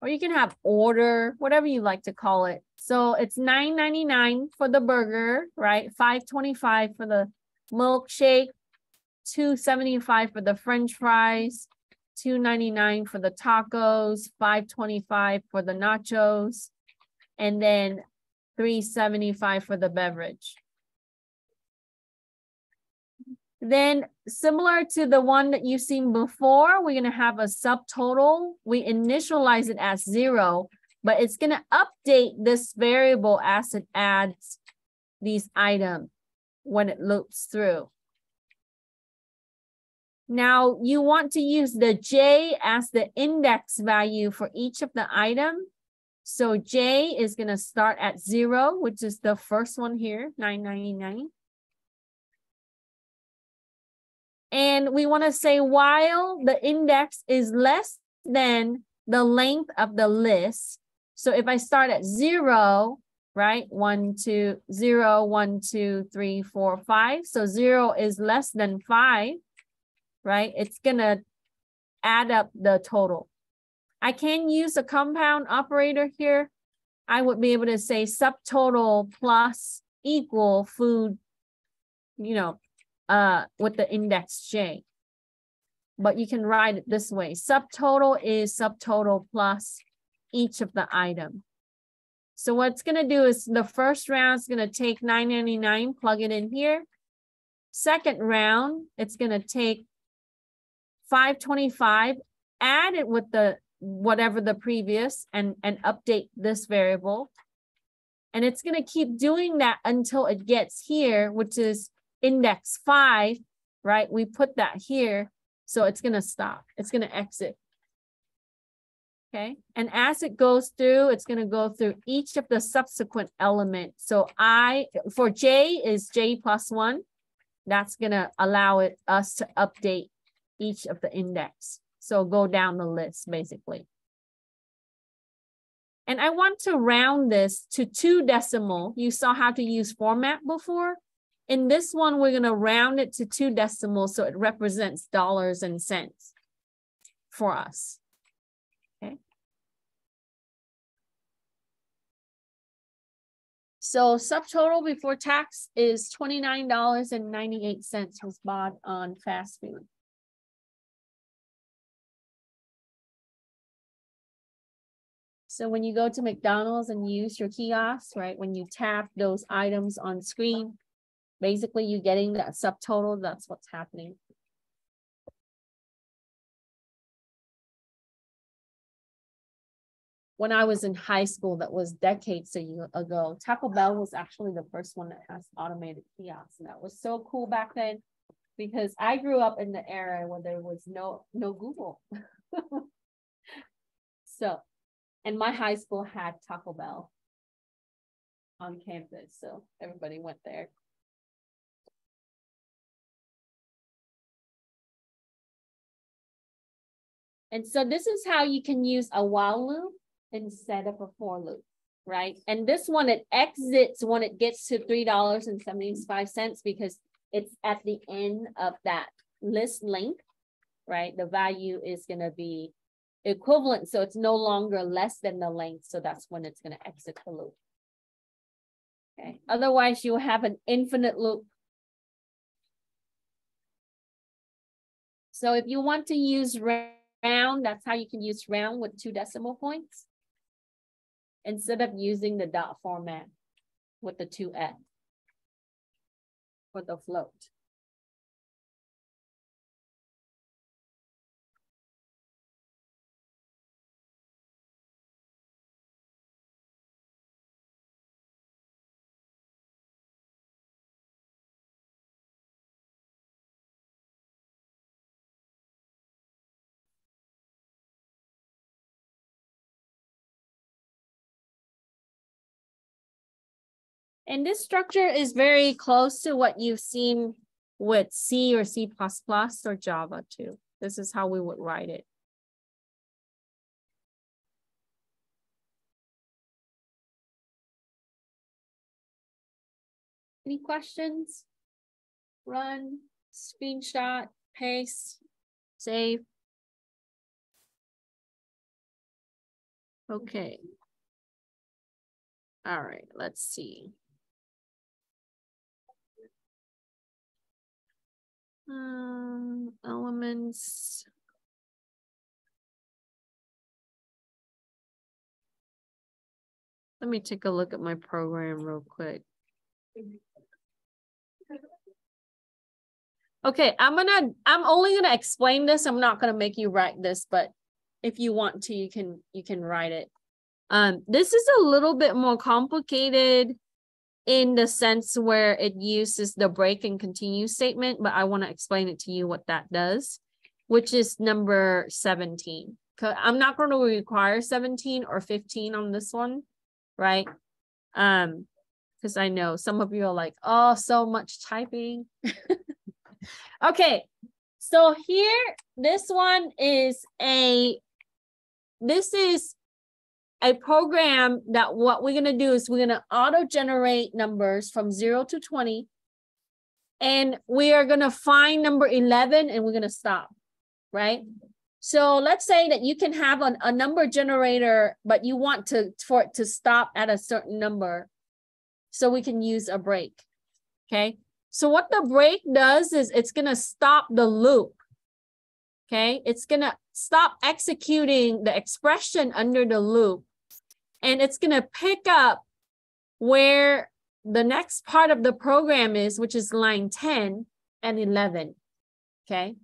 or you can have order, whatever you like to call it. So it's $9.99 for the burger, right? $5.25 for the milkshake, $2.75 for the french fries, two ninety nine for the tacos, five twenty five for the nachos, and then three seventy five for the beverage. Then similar to the one that you've seen before, we're gonna have a subtotal. We initialize it as zero, but it's gonna update this variable as it adds these items when it loops through. Now you want to use the J as the index value for each of the item. So J is going to start at zero, which is the first one here, 999. And we want to say while the index is less than the length of the list. So if I start at zero, right? One, two, zero, one, two, three, four, five. So zero is less than five right? It's gonna add up the total. I can use a compound operator here. I would be able to say subtotal plus equal food, you know, uh, with the index J. But you can write it this way. Subtotal is subtotal plus each of the item. So what's gonna do is the first round is gonna take 999, plug it in here. Second round, it's gonna take 525, add it with the whatever the previous and, and update this variable. And it's going to keep doing that until it gets here, which is index five, right? We put that here. So it's going to stop. It's going to exit. Okay. And as it goes through, it's going to go through each of the subsequent elements. So I, for J is J plus one. That's going to allow it us to update each of the index. So go down the list basically. And I want to round this to two decimal. You saw how to use format before. In this one, we're gonna round it to two decimals so it represents dollars and cents for us. Okay. So subtotal before tax is $29.98 was bought on fast food. So when you go to McDonald's and use your kiosk, right, when you tap those items on screen, basically you're getting that subtotal, that's what's happening. When I was in high school, that was decades ago, Taco Bell was actually the first one that has automated kiosks. And that was so cool back then because I grew up in the era when there was no, no Google. so and my high school had Taco Bell on campus, so everybody went there. And so this is how you can use a while loop instead of a for loop, right? And this one, it exits when it gets to $3.75 because it's at the end of that list length, right? The value is gonna be equivalent, so it's no longer less than the length, so that's when it's gonna exit the loop. Okay, otherwise you have an infinite loop. So if you want to use round, that's how you can use round with two decimal points. Instead of using the dot format with the two F for the float. And this structure is very close to what you've seen with C or C++ or Java too. This is how we would write it. Any questions? Run, screenshot, paste, save. Okay. All right, let's see. Um, elements. Let me take a look at my program real quick. Okay, I'm gonna, I'm only gonna explain this. I'm not gonna make you write this, but if you want to, you can, you can write it. Um, this is a little bit more complicated in the sense where it uses the break and continue statement, but I want to explain it to you what that does, which is number 17. I'm not going to require 17 or 15 on this one, right? Um, because I know some of you are like, oh, so much typing. okay, so here, this one is a, this is a program that what we're going to do is we're going to auto generate numbers from 0 to 20 and we are going to find number 11 and we're going to stop right? So let's say that you can have an, a number generator but you want to for it to stop at a certain number so we can use a break okay? So what the break does is it's going to stop the loop okay? It's going to stop executing the expression under the loop and it's going to pick up where the next part of the program is, which is line 10 and 11. Okay.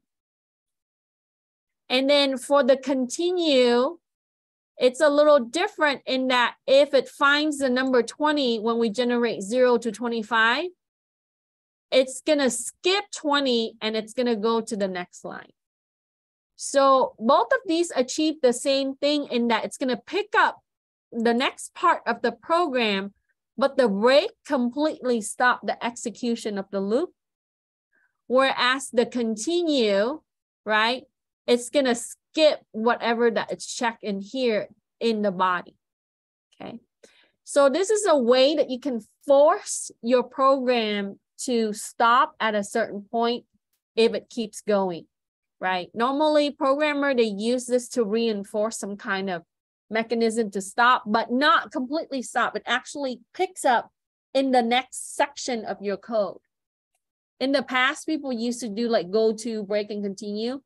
And then for the continue, it's a little different in that if it finds the number 20 when we generate 0 to 25, it's going to skip 20 and it's going to go to the next line. So both of these achieve the same thing in that it's going to pick up the next part of the program, but the break completely stopped the execution of the loop. Whereas the continue, right, it's going to skip whatever that is checked in here in the body. Okay. So this is a way that you can force your program to stop at a certain point if it keeps going, right? Normally programmer, they use this to reinforce some kind of mechanism to stop, but not completely stop. It actually picks up in the next section of your code. In the past, people used to do like go to, break, and continue.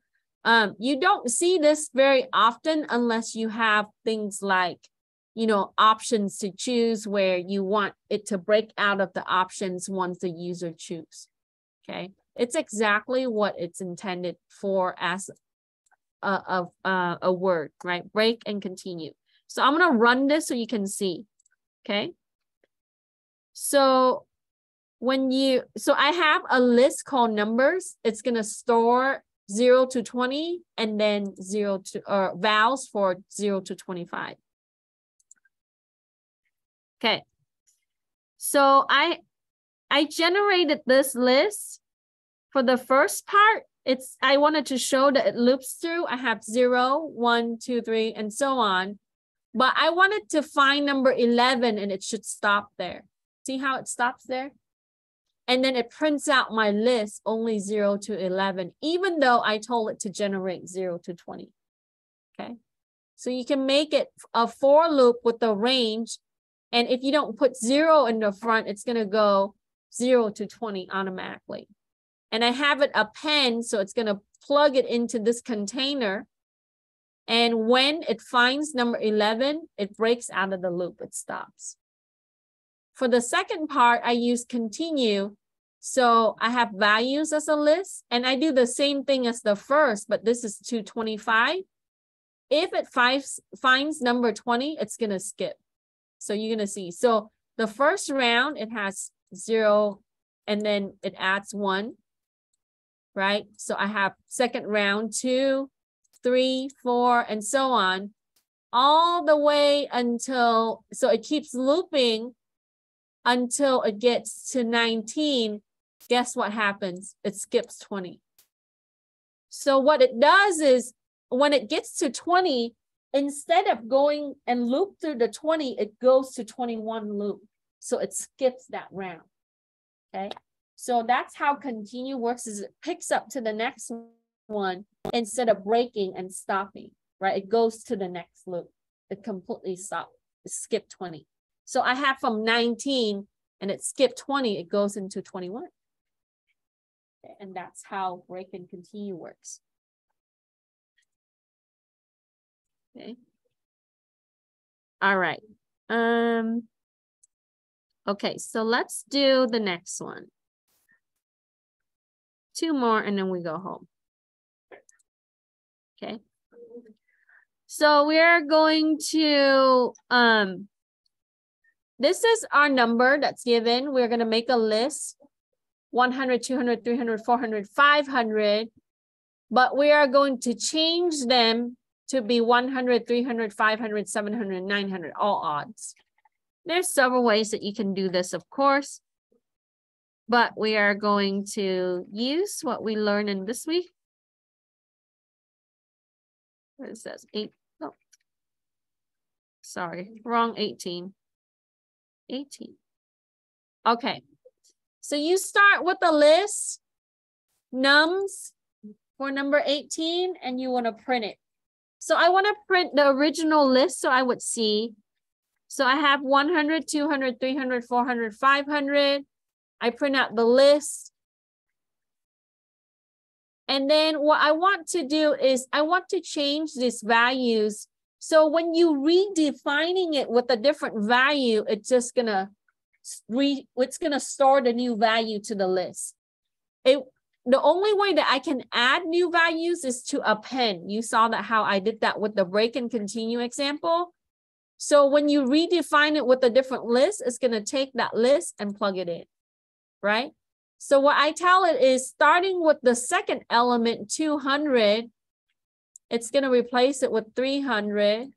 Um, you don't see this very often unless you have things like, you know, options to choose where you want it to break out of the options once the user choose. Okay, it's exactly what it's intended for as a, a, a word, right? Break and continue. So I'm going to run this so you can see. Okay. So when you, so I have a list called numbers. It's going to store 0 to 20 and then 0 to, or vowels for 0 to 25. Okay. So I, I generated this list for the first part it's I wanted to show that it loops through. I have zero, one, two, three, and so on. But I wanted to find number 11 and it should stop there. See how it stops there? And then it prints out my list only 0 to 11, even though I told it to generate 0 to 20. Okay. So you can make it a for loop with the range. And if you don't put zero in the front, it's gonna go zero to 20 automatically. And I have it append, so it's gonna plug it into this container. And when it finds number 11, it breaks out of the loop, it stops. For the second part, I use continue. So I have values as a list and I do the same thing as the first, but this is 225. If it finds, finds number 20, it's going to skip. So you're going to see. So the first round, it has zero, and then it adds one, right? So I have second round, two, three, four, and so on, all the way until, so it keeps looping until it gets to 19. Guess what happens? It skips 20. So what it does is when it gets to 20, instead of going and loop through the 20, it goes to 21 loop. So it skips that round. Okay. So that's how continue works is it picks up to the next one instead of breaking and stopping, right? It goes to the next loop. It completely stops. skip 20. So I have from 19 and it skipped 20, it goes into 21. And that's how break and continue works. Okay. All right. Um, okay, so let's do the next one. Two more and then we go home. Okay. So we are going to, um, this is our number that's given. We're going to make a list 100, 200, 300, 400, 500, but we are going to change them to be 100, 300, 500, 700, 900, all odds. There's several ways that you can do this, of course, but we are going to use what we learned in this week. It says eight, oh, sorry, wrong 18. 18. Okay, so you start with a list, nums for number 18, and you want to print it. So I want to print the original list so I would see. So I have 100, 200, 300, 400, 500. I print out the list. And then what I want to do is I want to change these values. So when you redefining it with a different value, it's just gonna re it's gonna store the new value to the list. It the only way that I can add new values is to append. You saw that how I did that with the break and continue example. So when you redefine it with a different list, it's going to take that list and plug it in, right? So what I tell it is starting with the second element, 200, it's going to replace it with 300.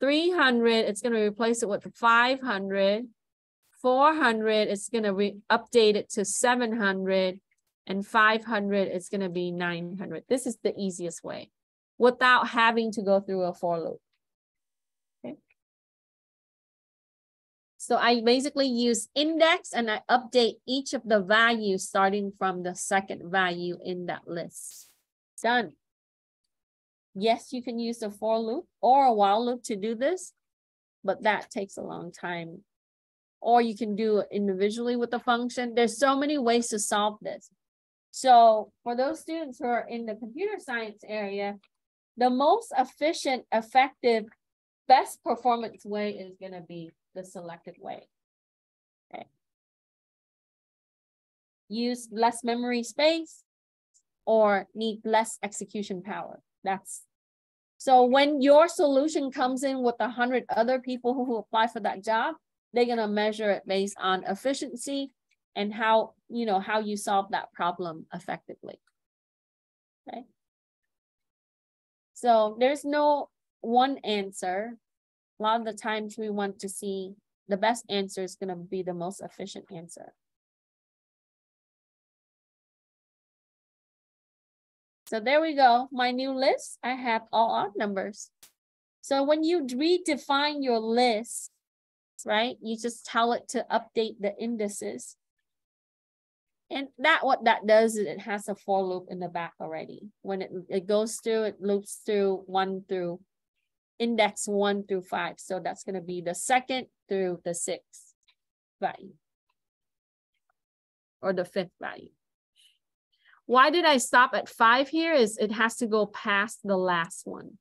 300, it's going to replace it with 500. 400, it's going to update it to 700 and 500 is going to be 900. This is the easiest way without having to go through a for loop. So I basically use index and I update each of the values starting from the second value in that list. Done. Yes, you can use the for loop or a while loop to do this, but that takes a long time. Or you can do it individually with the function. There's so many ways to solve this. So for those students who are in the computer science area, the most efficient, effective, best performance way is going to be the selected way. Okay. Use less memory space or need less execution power. That's so when your solution comes in with a hundred other people who apply for that job, they're gonna measure it based on efficiency and how, you know, how you solve that problem effectively. Okay. So there's no one answer. A lot of the times we want to see the best answer is going to be the most efficient answer. So there we go. My new list, I have all odd numbers. So when you redefine your list, right, you just tell it to update the indices. And that what that does is it has a for loop in the back already. When it, it goes through, it loops through one through index one through five. So that's gonna be the second through the sixth value. Or the fifth value. Why did I stop at five here is it has to go past the last one.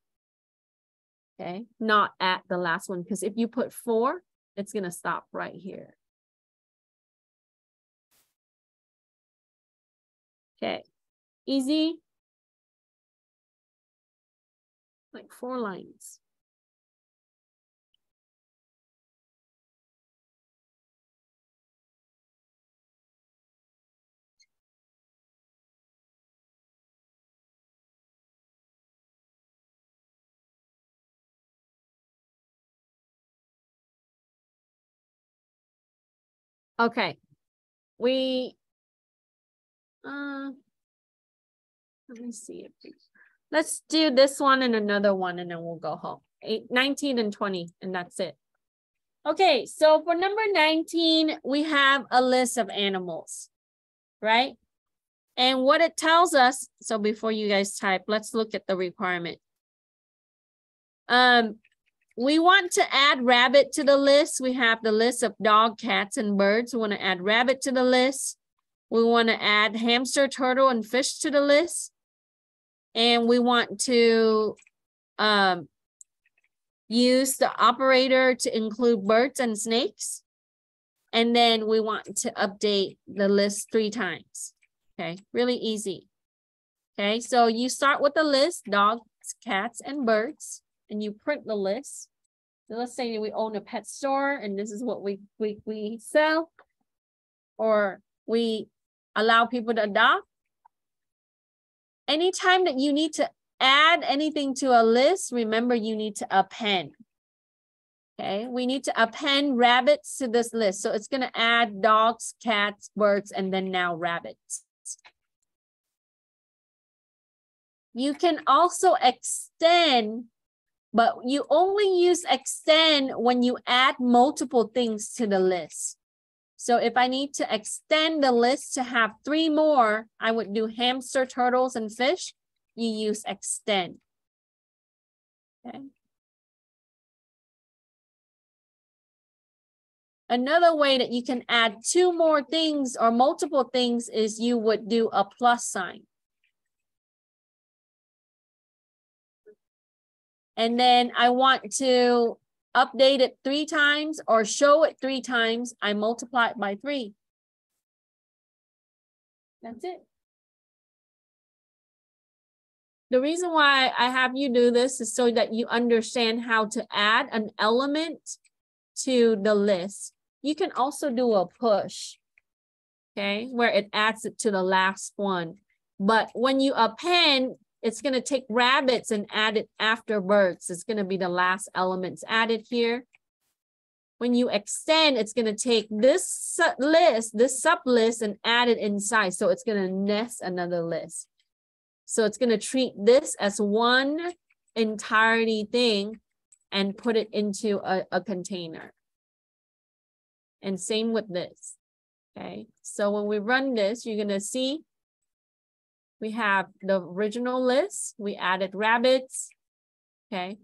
Okay, not at the last one, because if you put four, it's gonna stop right here. Okay, easy. Like four lines. Okay, we, uh, let me see if let's do this one and another one and then we'll go home. Eight, 19 and 20 and that's it. Okay, so for number 19, we have a list of animals, right? And what it tells us, so before you guys type, let's look at the requirement. Um, we want to add rabbit to the list. We have the list of dog, cats, and birds. We want to add rabbit to the list. We want to add hamster, turtle, and fish to the list. And we want to um, use the operator to include birds and snakes. And then we want to update the list three times. Okay, really easy. Okay, so you start with the list, dogs, cats, and birds and you print the list. Let's say we own a pet store and this is what we, we, we sell or we allow people to adopt. Anytime that you need to add anything to a list, remember you need to append. Okay, we need to append rabbits to this list. So it's going to add dogs, cats, birds, and then now rabbits. You can also extend but you only use extend when you add multiple things to the list. So if I need to extend the list to have three more, I would do hamster, turtles, and fish. You use extend. Okay. Another way that you can add two more things or multiple things is you would do a plus sign. And then I want to update it three times or show it three times. I multiply it by three. That's it. The reason why I have you do this is so that you understand how to add an element to the list. You can also do a push, okay, where it adds it to the last one. But when you append, it's going to take rabbits and add it after birds. It's going to be the last elements added here. When you extend, it's going to take this list, this sub list and add it inside. So it's going to nest another list. So it's going to treat this as one entirety thing and put it into a, a container. And same with this. Okay. So when we run this, you're going to see we have the original list. We added rabbits. Okay.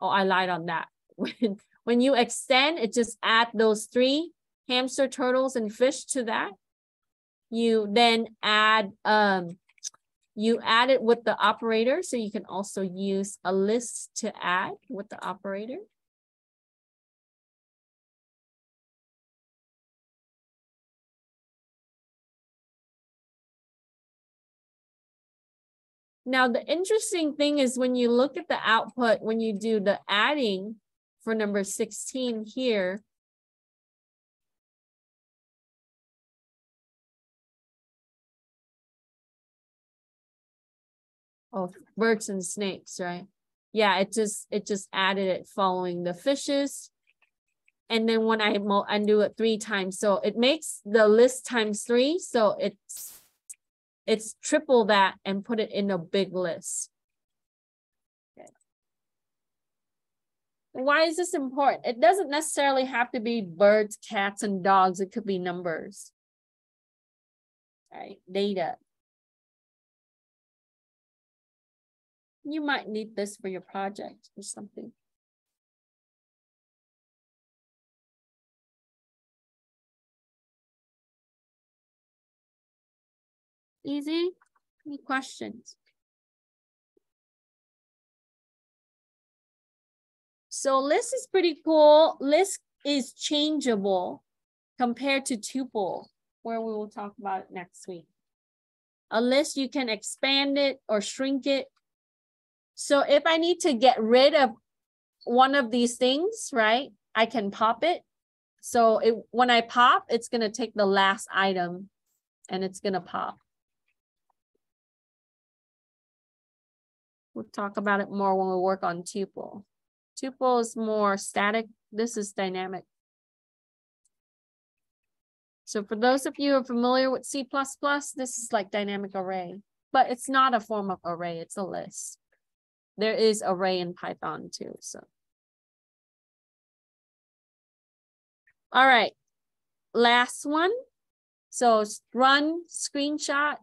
Oh, I lied on that. When, when you extend, it just add those three hamster, turtles, and fish to that. You then add, um, you add it with the operator. So you can also use a list to add with the operator. Now, the interesting thing is when you look at the output, when you do the adding for number 16 here, Oh, birds and snakes, right? Yeah, it just it just added it following the fishes. And then when I undo it three times, so it makes the list times three. So it's it's triple that and put it in a big list. Okay. Why is this important? It doesn't necessarily have to be birds, cats, and dogs. It could be numbers. Right, data. You might need this for your project or something. Easy? Any questions? So list is pretty cool. List is changeable compared to tuple, where we will talk about next week. A list, you can expand it or shrink it. So if I need to get rid of one of these things, right, I can pop it. So it, when I pop, it's going to take the last item and it's going to pop. We'll talk about it more when we work on tuple. Tuple is more static. This is dynamic. So for those of you who are familiar with C++, this is like dynamic array, but it's not a form of array, it's a list. There is array in Python too, so. All right, last one. So run screenshot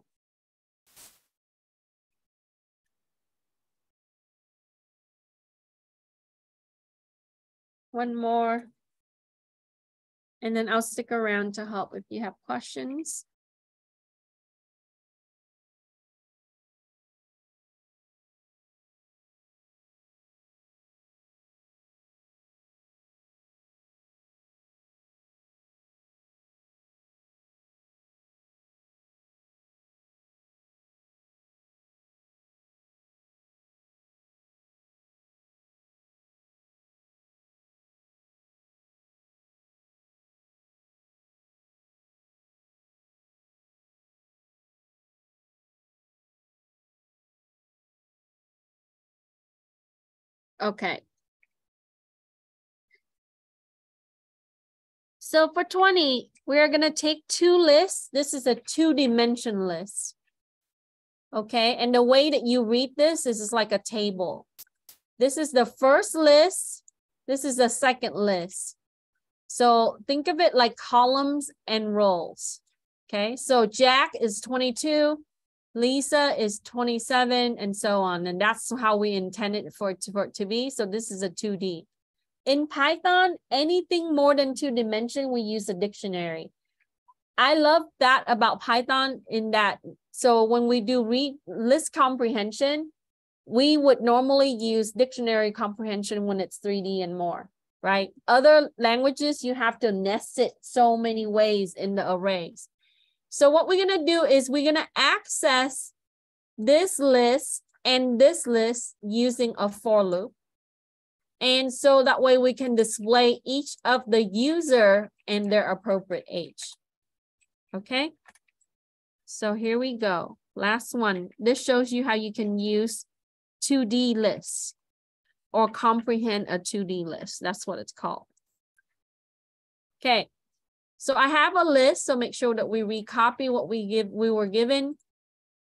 one more. And then I'll stick around to help if you have questions. Okay. So for 20, we're going to take two lists. This is a two dimension list. Okay. And the way that you read this is, is like a table. This is the first list. This is the second list. So think of it like columns and rows. Okay. So Jack is 22. Lisa is 27 and so on. And that's how we intended for it to, for it to be. So this is a 2D. In Python, anything more than two dimension, we use a dictionary. I love that about Python in that, so when we do read list comprehension, we would normally use dictionary comprehension when it's 3D and more, right? Other languages, you have to nest it so many ways in the arrays. So what we're going to do is we're going to access this list and this list using a for loop. And so that way we can display each of the user and their appropriate age. Okay. So here we go. Last one. This shows you how you can use 2D lists or comprehend a 2D list. That's what it's called. Okay. So I have a list, so make sure that we recopy what we give we were given.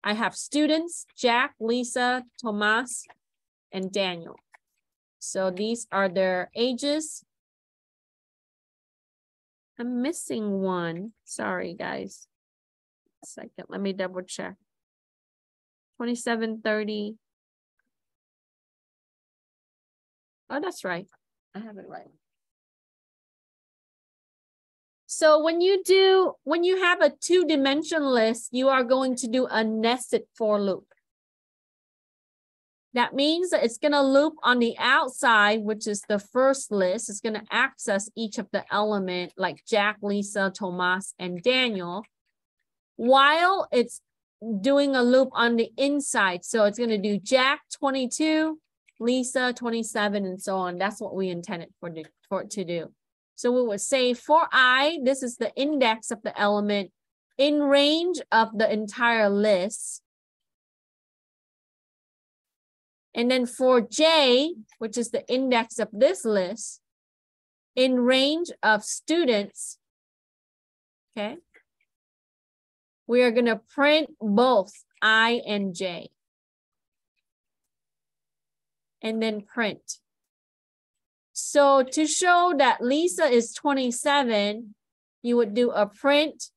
I have students, Jack, Lisa, Tomas, and Daniel. So these are their ages. I'm missing one. Sorry, guys. A second, let me double check. 27, 30. Oh, that's right. I have it right. So when you do, when you have a two dimension list, you are going to do a nested for loop. That means that it's going to loop on the outside, which is the first list. It's going to access each of the element like Jack, Lisa, Tomas, and Daniel, while it's doing a loop on the inside. So it's going to do Jack 22, Lisa 27, and so on. That's what we intended for, the, for it to do. So we would say for i, this is the index of the element in range of the entire list. And then for j, which is the index of this list, in range of students, okay, we are going to print both i and j. And then print. So to show that Lisa is 27, you would do a print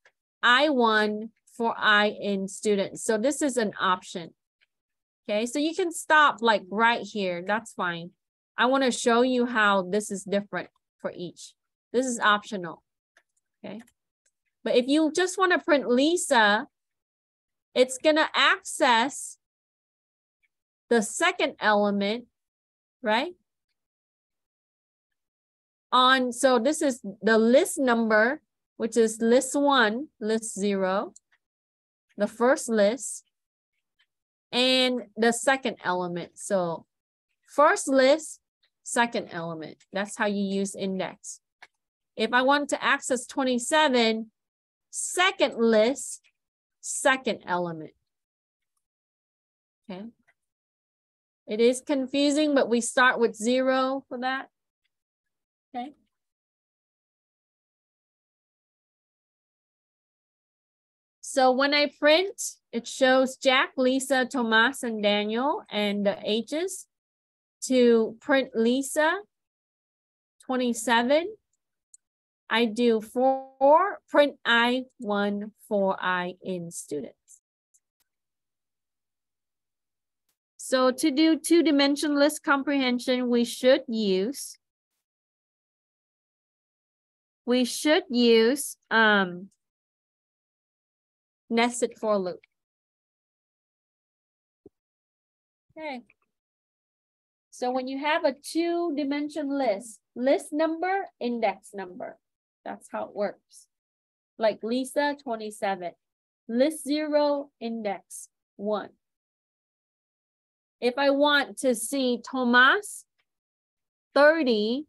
I1 for I in students. So this is an option. Okay, so you can stop like right here. That's fine. I want to show you how this is different for each. This is optional. Okay. But if you just want to print Lisa, it's going to access the second element, right? On, so this is the list number, which is list one, list zero, the first list, and the second element. So first list, second element. That's how you use index. If I want to access 27, second list, second element. Okay. It is confusing, but we start with zero for that. Okay. So when I print, it shows Jack, Lisa, Tomas, and Daniel and the ages. To print Lisa, 27. I do four, print I, one, for I in students. So to do two-dimension list comprehension, we should use, we should use um, nested for loop. Okay. So when you have a two dimension list, list number, index number, that's how it works. Like Lisa, 27, list zero, index one. If I want to see Tomas, 30,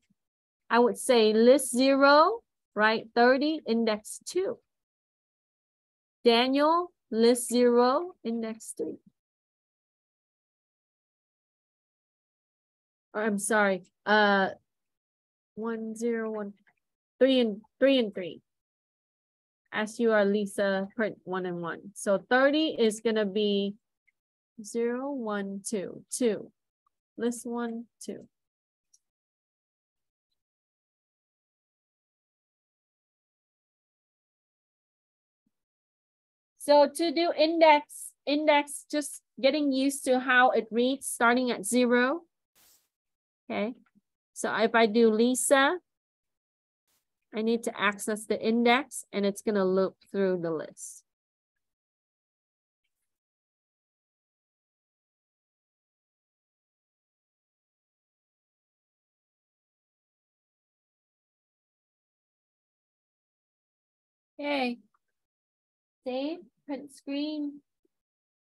I would say list zero, right? 30, index two. Daniel, list zero, index three. Or I'm sorry, uh, one, zero, one, three and three and three. As you are Lisa, print one and one. So 30 is gonna be zero, one, two, two. List one, two. So to do index, index, just getting used to how it reads starting at zero. Okay, so if I do Lisa, I need to access the index and it's gonna loop through the list. Okay. Save, print screen.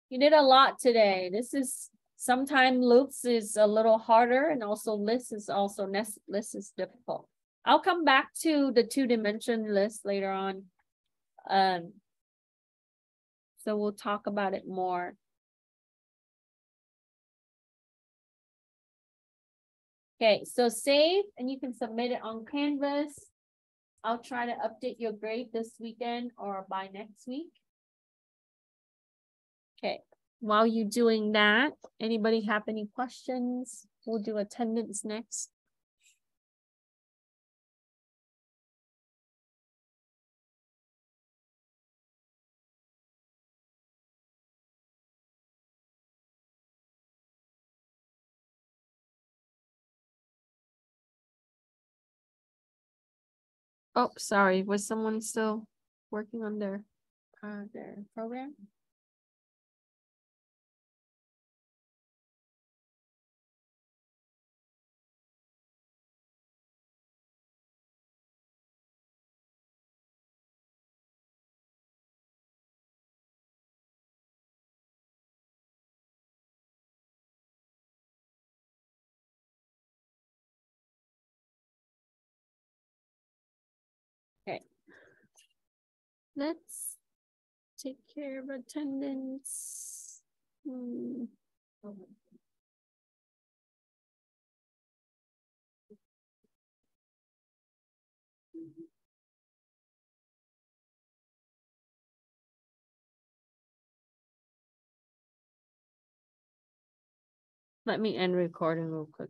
You did a lot today. This is sometimes loops is a little harder and also list is also nest list is difficult. I'll come back to the two dimension list later on. Um, so we'll talk about it more. Okay, so save and you can submit it on Canvas. I'll try to update your grade this weekend or by next week. Okay, while you're doing that, anybody have any questions? We'll do attendance next. Oh, sorry, was someone still working on their, uh, their program? Let's take care of attendance. Hmm. Let me end recording real quick.